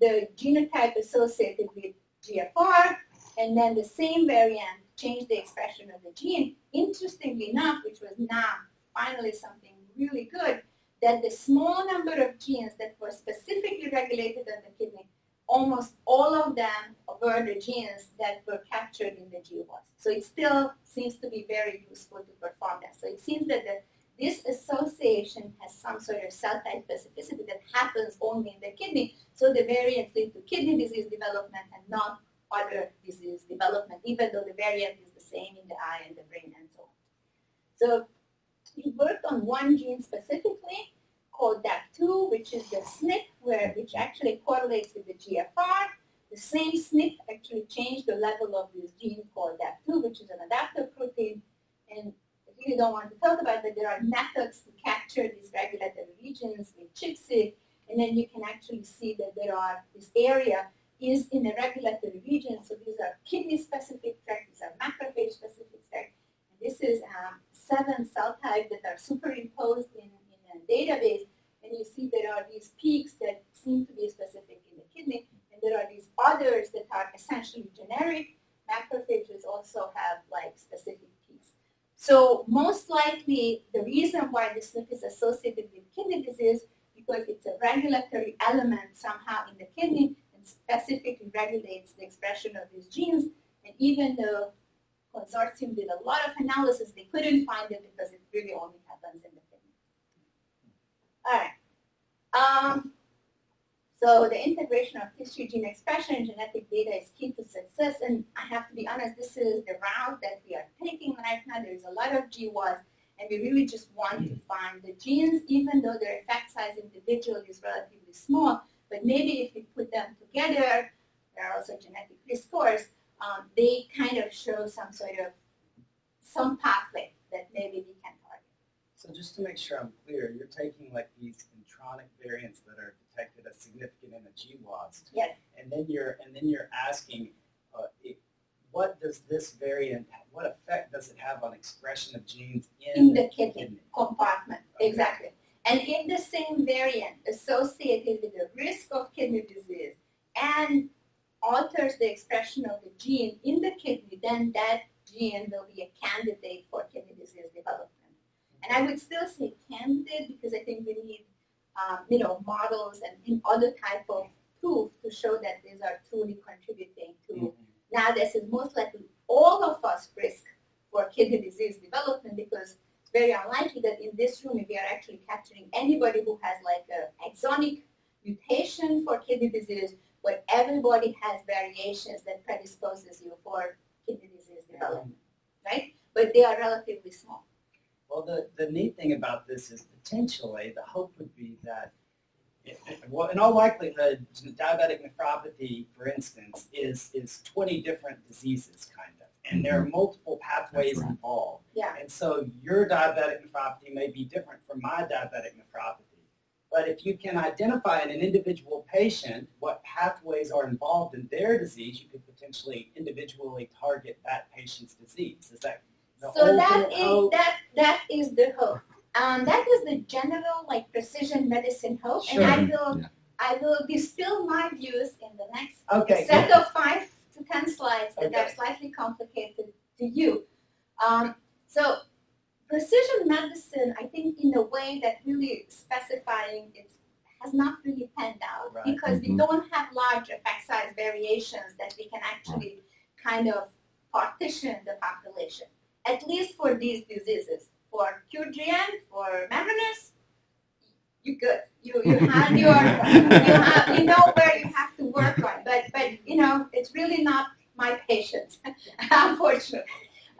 the genotype associated with GFR, and then the same variant changed the expression of the gene. Interestingly enough, which was now finally something really good, that the small number of genes that were specifically regulated in the kidney, almost all of them were the genes that were captured in the GWAS. So it still seems to be very useful to perform that. So it seems that the, this association has some sort of cell type specificity that happens only in the kidney. So the variants lead to kidney disease development and not other disease development, even though the variant is the same in the eye and the brain and so on. So we worked on one gene specifically called DAB2, which is the SNP, where, which actually correlates with the GFR. The same SNP actually changed the level of this gene called DAB2, which is an adaptive protein. And I really don't want to talk about that. There are methods to capture these regulatory regions with ChIP-seq, and then you can actually see that there are, this area is in a regulatory region. So these are kidney-specific tracks, these are macrophage-specific tracks. This is um, seven cell types that are superimposed in, in a database, and you see there are these peaks that seem to be specific in the kidney, and there are these others that are essentially generic. Macrophages also have like specific peaks. So most likely the reason why this SNP is associated with kidney disease because it's a regulatory element somehow in the kidney and specifically regulates the expression of these genes. And even though consortium did a lot of analysis, they couldn't find it because it really only happens in the kidney. All right. Um, So the integration of tissue gene expression and genetic data is key to success. And I have to be honest, this is the route that we are taking right now. There's a lot of GWAS, and we really just want to find the genes, even though their effect size individually is relatively small. But maybe if we put them together, there are also genetic risk scores, um, they kind of show some sort of some pathway that maybe we can target. So just to make sure I'm clear, you're taking like these intronic variants that are detected as significant in the GWAS. Yes. And then you're and then you're asking, uh, it, what does this variant, what effect does it have on expression of genes in, In the kidney. kidney? compartment, Okay. exactly. And in the same variant associated with the risk of kidney disease and alters the expression of the gene in the kidney, then that gene will be a candidate for kidney disease development. And I would still say candidate because I think we need, um, you know, models and other type of proof to show that these are truly contributing to Mhm. now this is most likely all of us risk for kidney disease development because it's very unlikely that in this room we are actually capturing anybody who has like a exonic mutation for kidney disease, but everybody has variations that predisposes you for kidney disease development, right? But they are relatively small. Well, the, the neat thing about this is potentially the hope would be that, if, well, in all likelihood, diabetic nephropathy, for instance, is, is 20 different diseases, kind of. And there are mm-hmm. multiple pathways right. involved. Yeah. And so your diabetic nephropathy may be different from my diabetic nephropathy. But if you can identify in an individual patient what pathways are involved in their disease, you could potentially individually target that patient's disease. Is that the So that is hope? that that is the hope. Um, that is the general like precision medicine hope, Sure. and I will Yeah. I will distill my views in the next Okay, set good. of five to ten slides that are slightly complicated to you. Um, so precision medicine, I think, in a way that really specifying it has not really panned out Right. because we Mhm. don't have large effect size variations that we can actually kind of partition the population. At least for these diseases, for QGN, for membranous, you good. You you have your you have you know where you have to work on. But but you know it's really not my patients, unfortunately.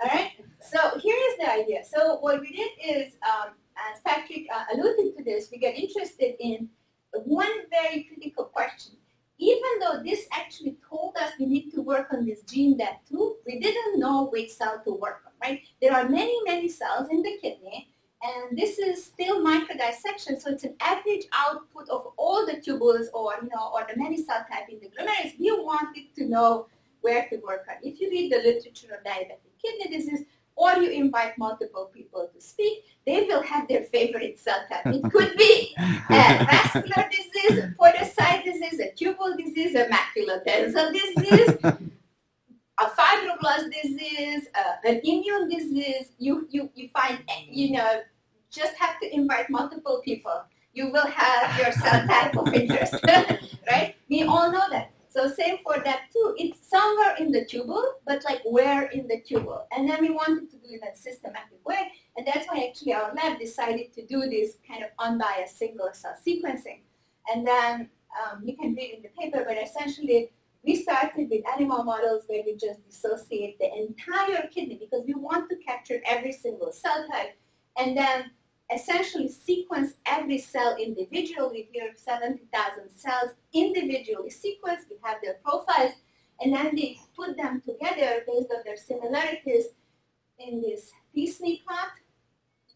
All right. So here is the idea. So what we did is, um, as Patrick uh, alluded to this, we get interested in one very critical question. Even though this actually told us we need to work on this gene that too, we didn't know which cell to work on, right? There are many, many cells in the kidney, and this is still microdissection, so it's an average output of all the tubules or you know or the many cell type in the glomerulus. We wanted to know where to work on. If you read the literature on diabetic kidney disease, or you invite multiple people to speak, they will have their favorite cell type. It could be a vascular disease, a podocyte disease, a tubal disease, a maculodental disease, a fibroblast disease, uh, an immune disease. You, you, you find, you know, just have to invite multiple people. You will have your cell type of interest, right? We all know that. So same for that too. It's somewhere in the tubule, but like where in the tubule? And then we wanted to do it in a systematic way, and that's why actually our lab decided to do this kind of unbiased single cell sequencing. And then um, you can read in the paper, but essentially we started with animal models where we just dissociate the entire kidney because we want to capture every single cell type, and then essentially sequence every cell individually. Here, 70,000 cells individually sequenced. We have their profiles, and then we put them together based on their similarities in this tSNE plot.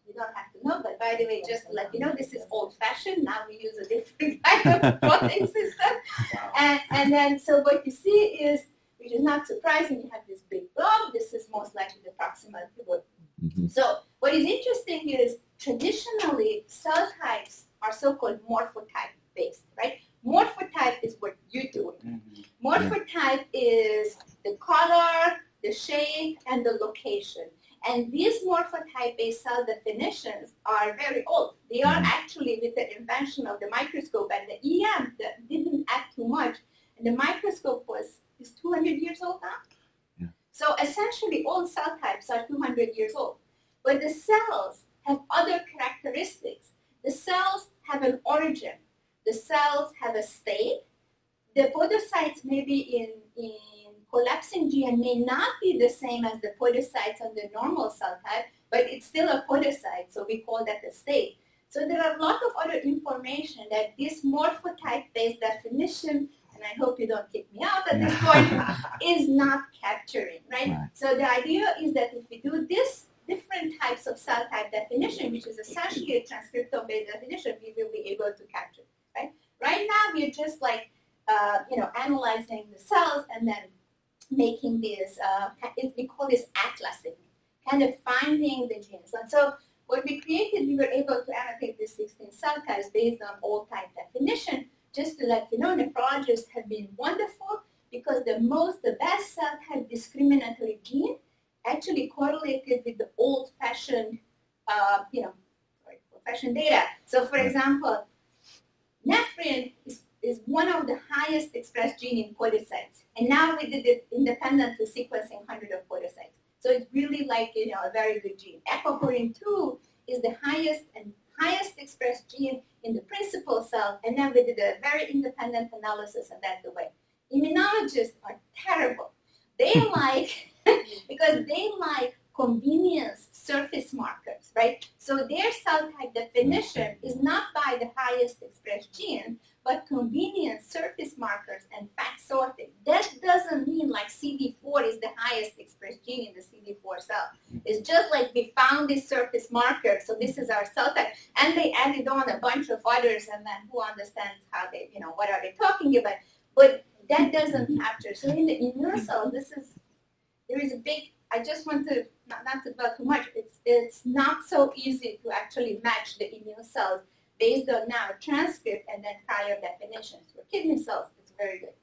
You don't have to know, but by the way, just to let you know, this is old-fashioned. Now we use a different kind of plotting system. Wow. And, and then, so what you see is, which is not surprising, you have this big blob. This is most likely the proximal tubule. Mhm. So what is interesting is traditionally cell types are so-called morphotype based, right? Morphotype is what you do. Mhm. Morphotype is the color, the shape, and the location. And these morphotype-based cell definitions are very old. They are Mhm. actually with the invention of the microscope and the EM that didn't add too much. And the microscope was is 200 years old now. Yeah. So essentially, all cell types are 200 years old. But the cells have other characteristics. The cells have an origin. The cells have a state. The podocytes maybe in, in collapsing gene may not be the same as the podocytes on the normal cell type, but it's still a podocyte, so we call that a state. So there are a lot of other information that this morphotype-based definition, and I hope you don't kick me out at this point, is not capturing, right? Right. So the idea is that if we do this different types of cell type definition, which is essentially a transcriptome-based definition, we will be able to capture, right? Right now, we're just like, uh, you know, analyzing the cells and then making this, uh, we call this atlasing, kind of finding the genes. And so what we created, we were able to annotate the 16 cell types based on all type definition. Just to let you know, nephrologists have been wonderful because the most, the best cell type discriminatory gene actually correlated with the old-fashioned, uh, you know, old-fashioned data. So, for example, nephrin is, is one of the highest expressed gene in podocytes, and now we did it independently sequencing hundred of podocytes. So it's really like you know a very good gene. Aquaporin two is the highest and highest expressed gene in the principal cell, and then we did a very independent analysis of that the way. Immunologists are terrible. They like because they like convenience surface markers, right? So their cell type definition is not by the highest expressed gene, but convenience surface markers and FACS sorting. That doesn't mean like CD4 is the highest expressed gene in the CD4 cell. It's just like we found this surface marker, so this is our cell type, and they added on a bunch of others, and then who understands how they, you know, what are they talking about? But that doesn't mm-hmm. capture. So in the immune cell, this is there is a big. I just want to not, not to dwell too much. It's it's not so easy to actually match the immune cells based on now transcript and then prior definitions. For kidney cells, it's very good.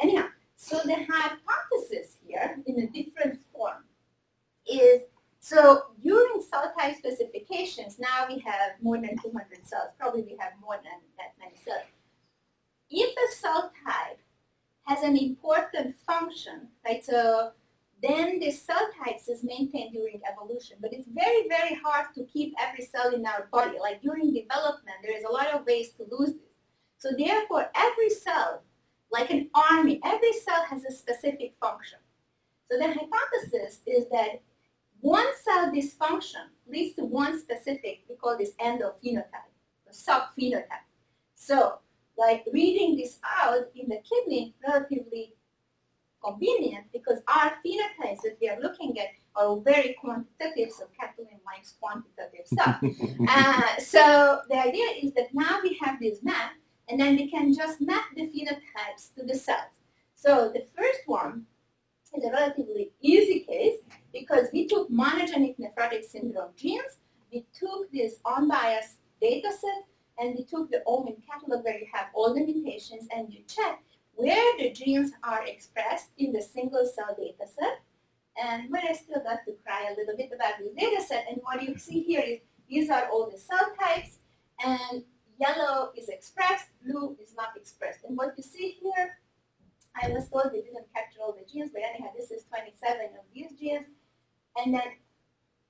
Anyhow, so the hypothesis here in a different form is so during cell type specifications, now we have more than 200 cells. Probably we have more than that many cells. If a cell type has an important function, right? So then the cell types is maintained during evolution. But it's very, very hard to keep every cell in our body. Like during development, there is a lot of ways to lose this. So therefore, every cell, like an army, every cell has a specific function. So the hypothesis is that one cell dysfunction leads to one specific, we call this endophenotype, or subphenotype. So like reading this out in the kidney, relatively convenient because our phenotypes that we are looking at are very quantitative, so Kathleen likes quantitative stuff. uh, so the idea is that now we have this map, and then we can just map the phenotypes to the cells. So the first one is a relatively easy case because we took monogenic nephrotic syndrome genes, we took this unbiased data set, and we took the OMIM catalog where you have all the mutations, and you check where the genes are expressed in the single cell data set. And I still got to cry a little bit about this data set. And what you see here is these are all the cell types, and yellow is expressed, blue is not expressed. And what you see here, I was told they didn't capture all the genes, but anyhow, this is 27 of these genes. And then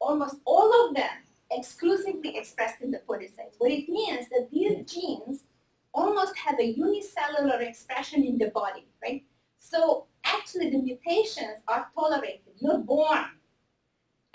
almost all of them exclusively expressed in the podocytes. What it means that these genes almost have a unicellular expression in the body, right? So actually the mutations are tolerated. You're born.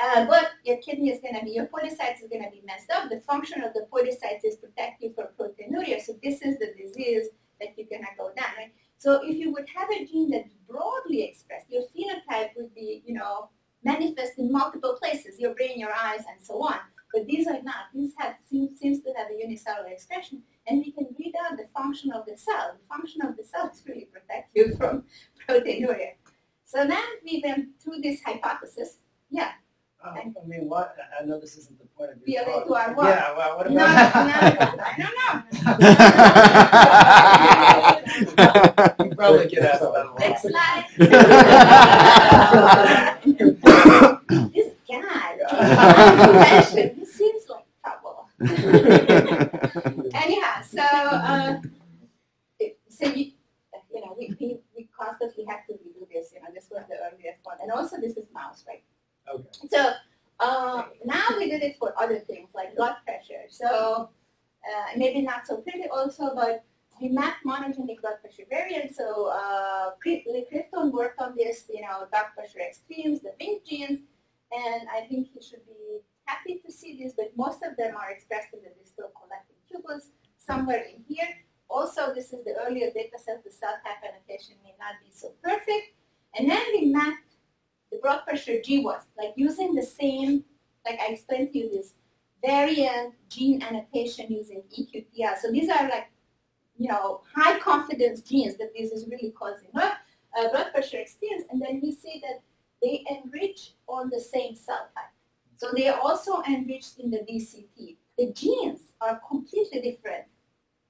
Uh, but your kidney is going to be, your podocytes is going to be messed up. The function of the podocytes is protect you from proteinuria. So this is the disease that you're going to go down, right? So if you would have a gene that's broadly expressed, your phenotype would be, you know, manifest in multiple places, your brain, your eyes, and so on. But these are not. These have seems, seems to have a unicellular expression, and we can read out the function of the cell. The function of the cell is really protect you from proteinuria. So then we went through this hypothesis. Yeah. Oh, I mean, what? I know this isn't the point of We your talk. into our what? Yeah, well, what No, about? no, I don't know. you probably get asked that a lot. Next slide. this guy, mentioned, he seems like trouble. Anyhow, so uh, so you, you know, we, we, we constantly have to redo this. You know, this was the earliest one, and also this is mouse, right? Okay. So uh, now we did it for other things like blood pressure. So uh, maybe not so pretty also, but we map monogenic blood pressure variants. So uh, Lee Clifton worked on this, you know, blood pressure extremes, the pink genes, and I think he should be happy to see this, but most of them are expressed in the distal collecting tubules somewhere in here. Also, this is the earlier data set, the cell type annotation may not be so perfect. And then we mapped the blood pressure GWAS, like using the same, like I explained to you this variant gene annotation using EQTL. So these are like, you know, high confidence genes that this is really causing uh, blood pressure experience. And then we see that they enrich on the same cell type. So they are also enriched in the DCT. The genes are completely different.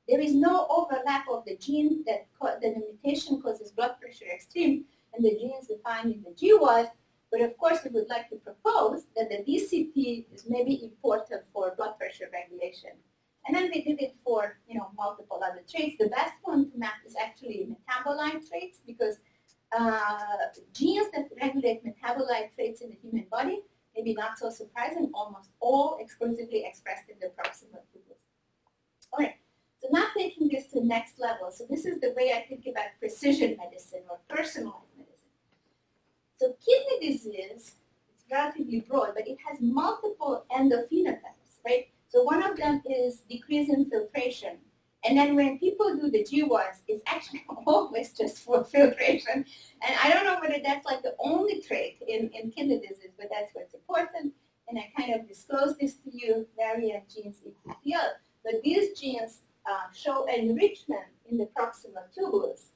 There is no overlap of the gene that the mutation causes blood pressure extreme and the genes defined in the GWAS. But of course, we would like to propose that the DCT is maybe important for blood pressure regulation. And then we did it for you know multiple other traits. The best one to map is actually metabolite traits because uh, genes that regulate metabolite traits in the human body, maybe not so surprising, almost all exclusively expressed in the proximal tubules. All right. So now taking this to the next level. So this is the way I think about precision medicine or personalized medicine. So kidney disease is relatively broad, but it has multiple endophenotypes, right? So one of them is decrease in filtration. And then when people do the GWAS, it's actually always just for filtration. And I don't know whether that's like the only trait in, in kidney disease, but that's what's important. And I kind of disclose this to you, variant genes EQTL. But these genes uh, show enrichment in the proximal tubules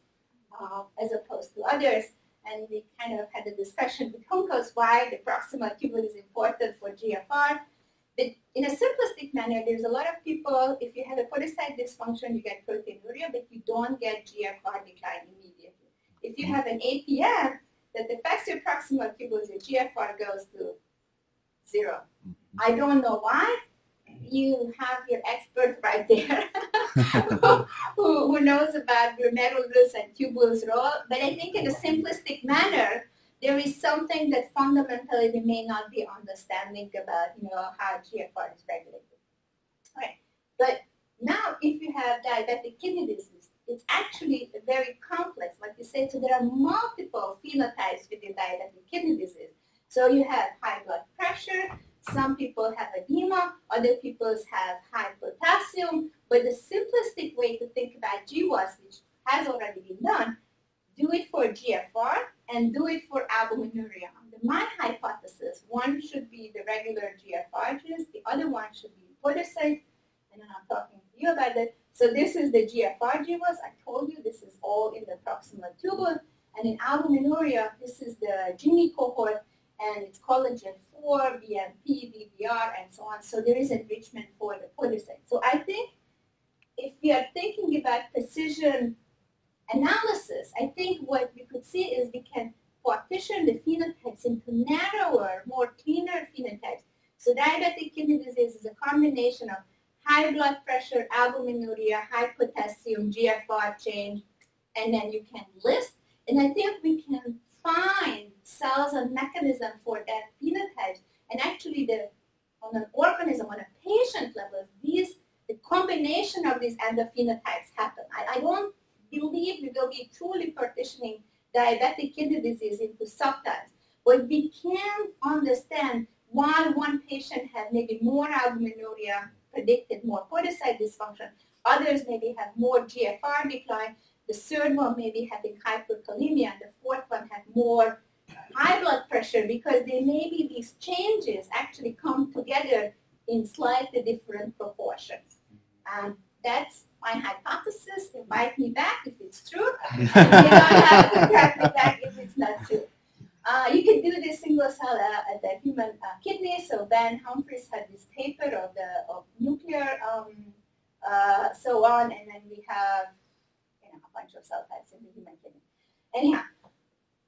uh, as opposed to others. And we kind of had a discussion with Hunkos why the proximal tubule is important for GFR. But in a simplistic manner, there's a lot of people, if you have a podocyte dysfunction, you get proteinuria, but you don't get GFR decline immediately. If you have an APM that affects your proximal tubules, your GFR goes to zero. Mm-hmm. I don't know why, you have your expert right there who, who knows about your glomerulus and tubules role. But I think in a simplistic manner, there is something that fundamentally we may not be understanding about, you know, how GFR is regulated. Right. But now if you have diabetic kidney disease, it's actually very complex. Like you said, so there are multiple phenotypes within diabetic kidney disease. So you have high blood pressure, some people have edema, other people have high potassium, but the simplistic way to think about GWAS, which has already been done, do it for GFR and do it for albuminuria. My hypothesis, one should be the regular GFR genes, the other one should be podocytes, and I'm talking to you about that. So this is the GFR GWAS. I told you this is all in the proximal tubule. And in albuminuria, this is the GENIE cohort, and it's collagen 4, BMP, DDR, and so on. So there is enrichment for the podocyte. So I think if we are thinking about precision analysis, I think what we could see is we can partition the phenotypes into narrower, more cleaner phenotypes. So diabetic kidney disease is a combination of high blood pressure, albuminuria, high potassium, GFR change, and then you can list. And I think we can find cells and mechanism for that phenotype. And actually, the on an organism, on a patient level, these the combination of these endophenotypes happen. I, I don't believe we will be truly partitioning diabetic kidney disease into subtypes, but we can understand why one patient had maybe more albuminuria, predicted more podocyte dysfunction, others maybe have more GFR decline, the third one maybe having hyperkalemia, and the fourth one had more high blood pressure because there may be these changes actually come together in slightly different proportions. And that's my hypothesis. Invite me back if it's true. you don't have to invite me back if it's not true. Uh, you can do this single cell uh, at the human uh, kidney. So Ben Humphreys had this paper of the of nuclear um, uh, so on, and then we have you know, a bunch of cell types in the human kidney. Anyhow,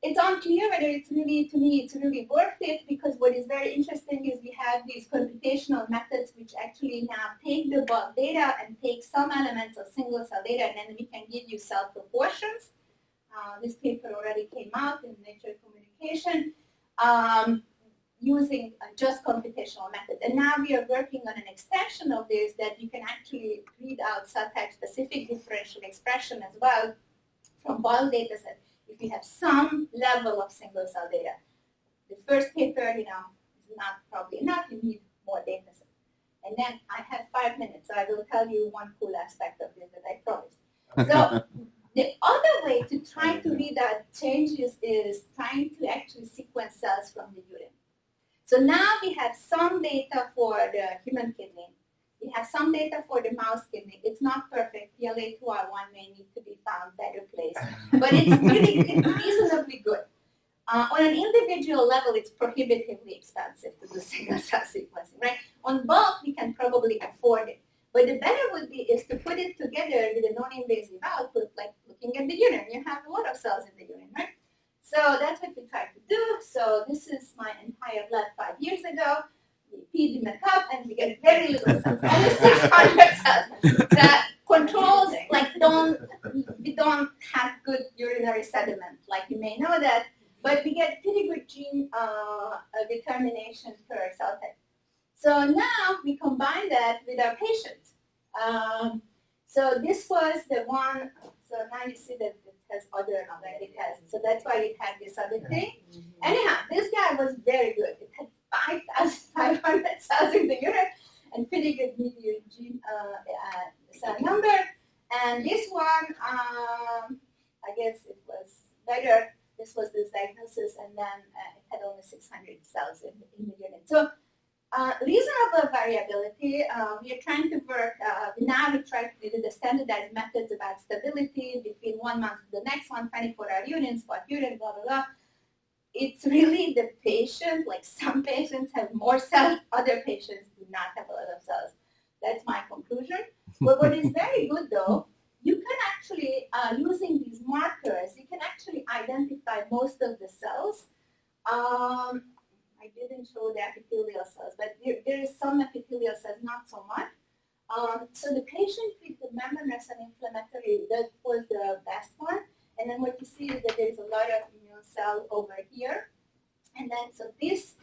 it's unclear whether it's really, to me, it's really worth it because what is very interesting is we have these computational methods which actually now take the bulk data and take some elements of single cell data and then we can give you cell proportions. Uh, this paper already came out in Nature Communication. Um, using uh, just computational methods. And now we are working on an extension of this that you can actually read out cell type specific differential expression as well from bulk data set if you have some level of single cell data. The first paper, you know, is not probably enough. You need more data set. And then I have five minutes, so I will tell you one cool aspect of this that I promised. So the other way to try to read out changes is trying to actually sequence cells from the urine. So now we have some data for the human kidney. We have some data for the mouse kidney. It's not perfect. PLA2R1 may need to be found better place, but it's really it's reasonably good. Uh, on an individual level, it's prohibitively expensive to do single cell sequencing, right? On bulk, we can probably afford it. But the better would be is to put it together with a non-invasive output, like looking at the urine. You have a lot of cells in the urine, right? So that's what we tried to do. So this is my entire blood five years ago. We feed them a cup and we get very little cells, only 600 cells. The controls like don't we don't have good urinary sediment, like you may know that, but we get pretty good gene uh, determination per cell type. So now we combine that with our patients. Um, so this was the one, so now you see that it has other and other, it has, so that's why it had this other thing. Anyhow, this guy was very good. It had 5,500 cells in the urine and pretty good median gene uh, uh, cell number. And this one, um, I guess it was better. This was this diagnosis, and then uh, it had only 600 cells in, in the urine. So uh, reasonable variability. Uh, we are trying to work, uh, now we try to do the standardized methods about stability between one month to the next one, 24 hour urine, spot urine, blah, blah, blah. It's really the patient, like some patients have more cells, other patients do not have a lot of cells. That's my conclusion. But what is very good though, you can actually, uh, using these markers, you can actually identify most of the cells. Um, I didn't show the epithelial cells, but there, there is some epithelial cells, not so much. Um, so the patient with the membranous and inflammatory, that was the best one. And then what you see is that there's a lot of immune cell over here. And then, so this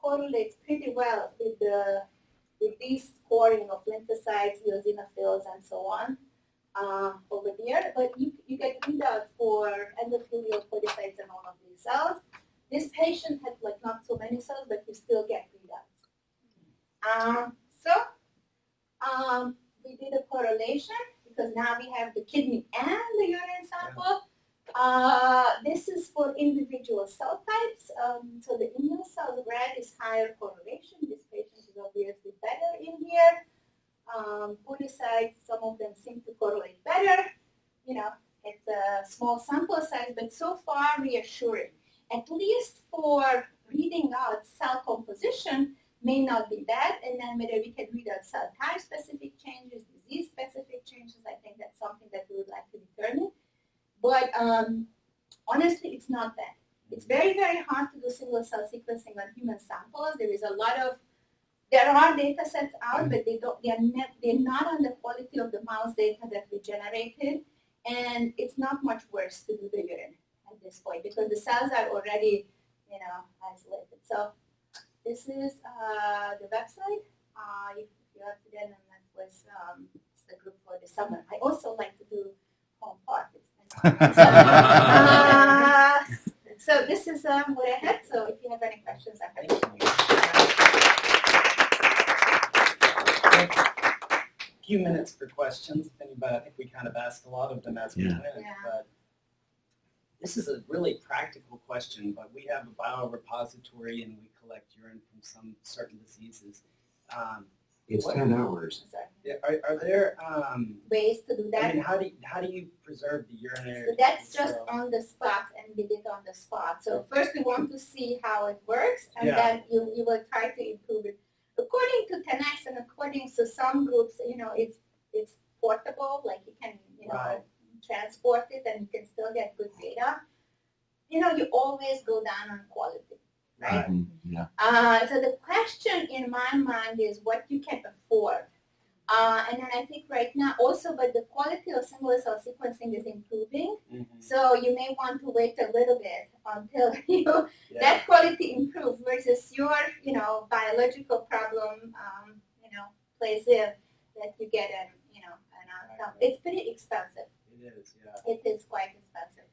correlates pretty well with the with this scoring of lymphocytes, eosinophils, and so on uh, over here. But you, you get readout for endothelial podocytes and all of these cells. This patient had like not so many cells, but you still get readouts. Um, so um, we did a correlation because now we have the kidney and the urine sample. Uh, this is for individual cell types. Um, so the immune cell red is higher correlation. This patient is obviously better in here. Um, podocytes, some of them seem to correlate better. You know, it's a small sample size, but so far reassuring at least for reading out cell composition may not be bad, and then whether we can read out cell type specific changes, disease specific changes, I think that's something that we would like to determine. But um, honestly, it's not that. It's very, very hard to do single cell sequencing on human samples. There is a lot of, there are data sets out, but they don't, they're, not, they're not on the quality of the mouse data that we generated, and it's not much worse to do the urine at this point because the cells are already, you know, isolated. So this is uh, the website. Uh, if you have to get in that um, the group for the summer. I also like to do home parties. So, uh, so this is um, what I had. So if you have any questions, I'm happy A few minutes for questions. If anybody, I think we kind of asked a lot of them as we Yeah. went, Yeah. but this is a really practical question, but we have a biorepository and we collect urine from some certain diseases. Um, It's What? ten hours. Sorry. are, are there, um, Ways to do I that. mean, how do you, how do you preserve the urinary? So that's just so- on the spot and we did on the spot. So first we want to see how it works and Yeah. then you, you will try to improve it. According to 10x and according to some groups, you know, it's it's portable, like you can, you know, Right. transport it and you can still get good data. You know, you always go down on quality, right? Mhm, Yeah. Uh, so the question in my mind is what you can afford. Uh, and then I think right now also, but the quality of single cell sequencing is improving. Mhm. So you may want to wait a little bit until you Yeah. that quality improves versus your, you know, biological problem, um, you know, plays in that you get an, you know, an outcome. Right. It's pretty expensive. It is, yeah. It is quite expensive.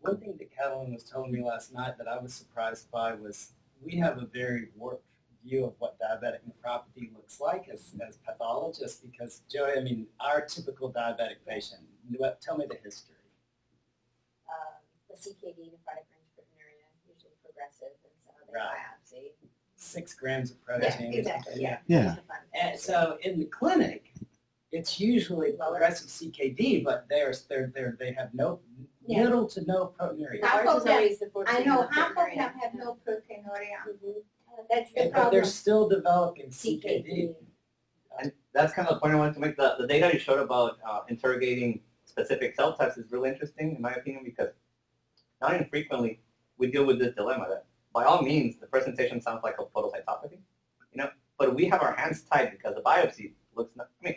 One thing that Katalin was telling me last night that I was surprised by was we have a very warped view of what diabetic nephropathy looks like as, as pathologists because, Joey, I mean, our typical diabetic patient, tell me the history. um, the CKD, nephrotic range proteinuria, usually progressive, and so they Right. biopsy. Six grams of protein. Yeah, protein. exactly, yeah. Yeah. Just And so in the clinic, it's usually progressive CKD, but they're, they're, they're, they have no, Yeah. little to no proteinuria. Half Ours of is them- always the 14 I know and the half of proteinuria. them have no proteinuria. Mhm. That's the And- But problem. they're still developing CKD. CKD. And that's kind of the point I wanted to make. The, the data you showed about uh, interrogating specific cell types is really interesting, in my opinion, because not infrequently we deal with this dilemma that by all means the presentation sounds like a podocytopathy, you know, but we have our hands tied because the biopsy looks not, I mean,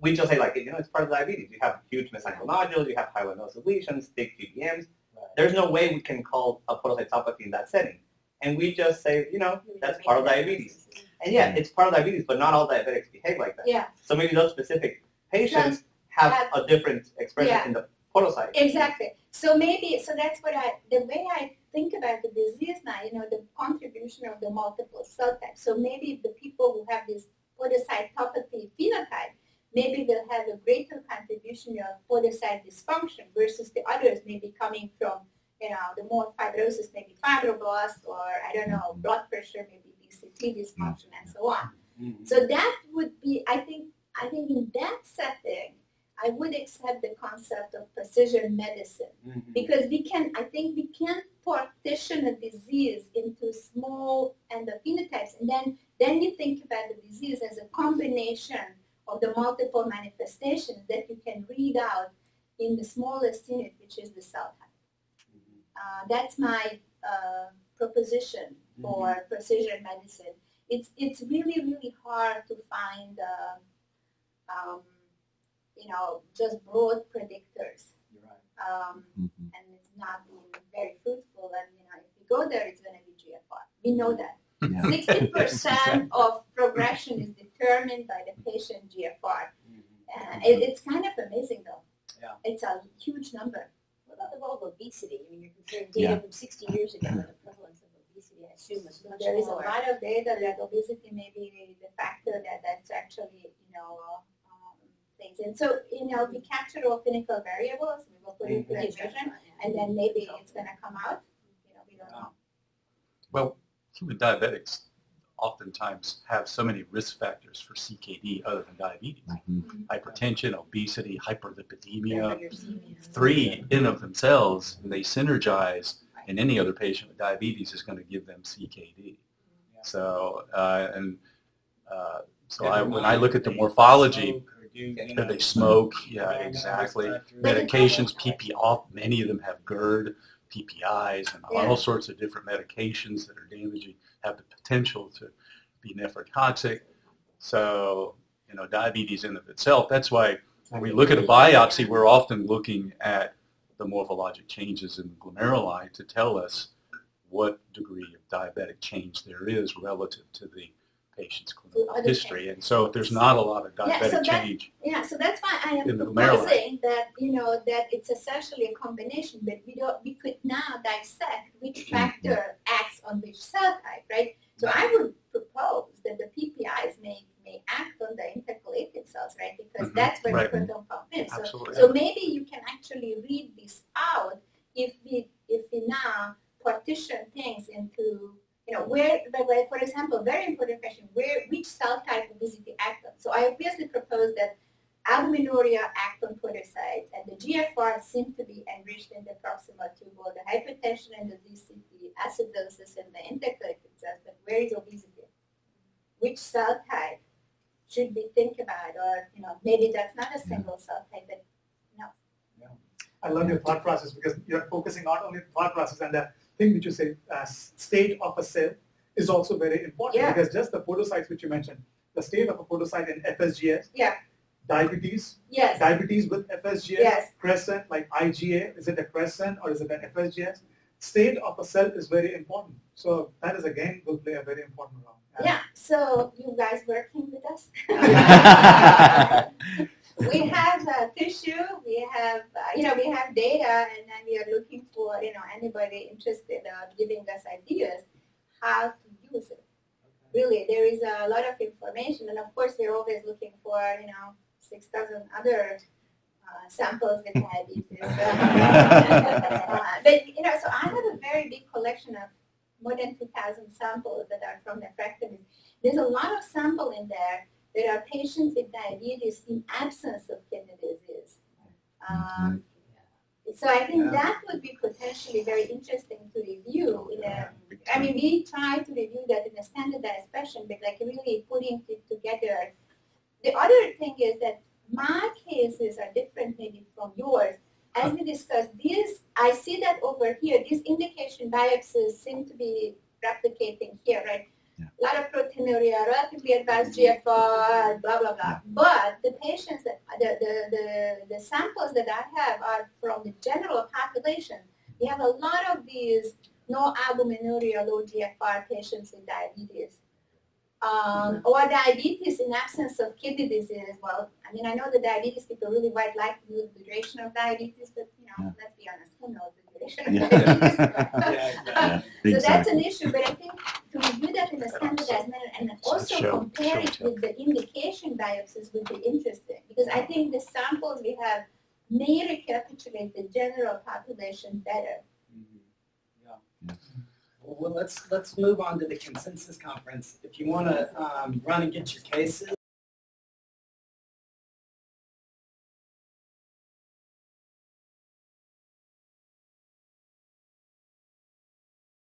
we just say like, you know, it's part of diabetes. You have huge mesenchymal nodules, you have hyalinosis lesions, big GBMs. Right. There's no way we can call a podocytopathy in that setting. And we just say, you know, that's part of diabetes. And yeah, mm. it's part of diabetes, but not all diabetics behave like that. Yeah, So maybe those specific patients have have- a different expression Yeah. in the podocyte. exactly. So maybe, so that's what I, the way I think about the disease now, you know, the contribution of the multiple cell types. So maybe the people who have this podocytopathy phenotype, maybe they'll have a greater contribution of podocyte dysfunction versus the others maybe coming from, you know, the more fibrosis, maybe fibroblast or I don't know, blood pressure, maybe DCT dysfunction and so on. Mhm. So that would be, I think, I think in that setting, I would accept the concept of precision medicine Mhm. because we can, I think we can partition a disease into small endophenotypes and then, then you think about the disease as a combination of the multiple manifestations that you can read out in the smallest unit, which is the cell type. Mhm. Uh, that's my uh, proposition for precision medicine. It's it's really really hard to find uh, um, you know just broad predictors, You're right. um, Mhm. and it's not been very fruitful. And you know if you go there, it's going to be GFR. We know that. Yeah. Sixty percent of progression is determined by the patient GFR. Uh, it, it's kind of amazing though. Yeah. It's a huge number. What about the role of obesity? I mean, you're comparing Yeah. data from 60 years ago, and the prevalence of obesity, I assume, was much There is a lot of data that obesity may be the factor that that's actually, you know, um, things. And so, you know, we capture all clinical variables, we will put it into Gives you equation, and then maybe it's gonna come out, you know, we don't know. Well, human diabetics oftentimes have so many risk factors for CKD other than diabetes. Mhm. Hypertension, obesity, hyperlipidemia, three in of themselves, and they synergize, and any other patient with diabetes is going to give them CKD. So, uh, and uh, so I, when I look at the morphology, do, you that know, they smoke, yeah, exactly. risk factor. But it- Medications, PP, all, many of them have GERD, PPIs, and Yeah. all sorts of different medications that are damaging, have the potential to be nephrotoxic. So, you know, diabetes in of itself, that's why when we look at a biopsy, we're often looking at the morphologic changes in the glomeruli to tell us what degree of diabetic change there is relative to the patient's clinical history. And so there's not a lot of Yeah, so diabetic that- change, Yeah, so that's why I am In proposing that, you know, that it's essentially a combination, but we don't, we could now dissect which factor acts on which cell type, right? So I would propose that the PPIs may, may act on the intercalated cells, right? Because Mhm, that's where the right. proton pump is. So, absolutely. so maybe you can actually read this out if we, if we now partition things into, you know, where, like, for example, very important question, where, which cell type obesity act on? So I obviously propose that albuminuria act on podocytes and the GFR seem to be enriched in the proximal tubule, the hypertension and the DCT, acidosis and the intercalated cells, but where is obesity? Which cell type should we think about or, you know, maybe that's not a single cell type, but no. I love your thought process because you're focusing not only the thought process and the thing which you say, uh, state of a cell is also very important Yeah. because just the podocytes which you mentioned, the state of a podocyte in FSGS. Yeah. Diabetes, Yes, diabetes with FSGS. yes, Crescent, like IgA, is it a crescent or is it an FSGS? State of a cell is very important. So that is again will play a very important role. And yeah, so you guys working with us? we have uh, tissue, we have, uh, you know, we have data, and then we are looking for, you know, anybody interested uh, giving us ideas how to use it. Really, there is a lot of information, and of course, we're always looking for, you know, 6,000 other uh, samples with diabetes. uh, but, you know, so I have a very big collection of more than 2,000 samples that are from the nephrectomy. There's a lot of sample in there there are patients with diabetes in absence of kidney disease. Um, so I think Yeah. that would be potentially very interesting to review. In a, I mean, we try to review that in a standardized fashion, but like really putting it together. The other thing is that my cases are different maybe from yours. As we discussed, these I see that over here. These indication biopsies seem to be replicating here, right? Yeah. A lot of proteinuria, relatively advanced GFR, blah blah blah. But the patients that the, the, the, the samples that I have are from the general population. We have a lot of these no albuminuria, low GFR patients with diabetes. Um, or diabetes in absence of kidney disease. Well, I mean, I know the diabetes people really might like the duration of diabetes, but you know, Yeah. let's be honest, who knows the duration of Yeah. Yeah, exactly. So that's an issue, but I think to review that in a standardized manner and also Show- compare show it tell. with the indication biopsies would be interesting. Because I think the samples we have may recapitulate the general population better. Yeah. Well, let's let's move on to the consensus conference. If you want to um, run and get your cases.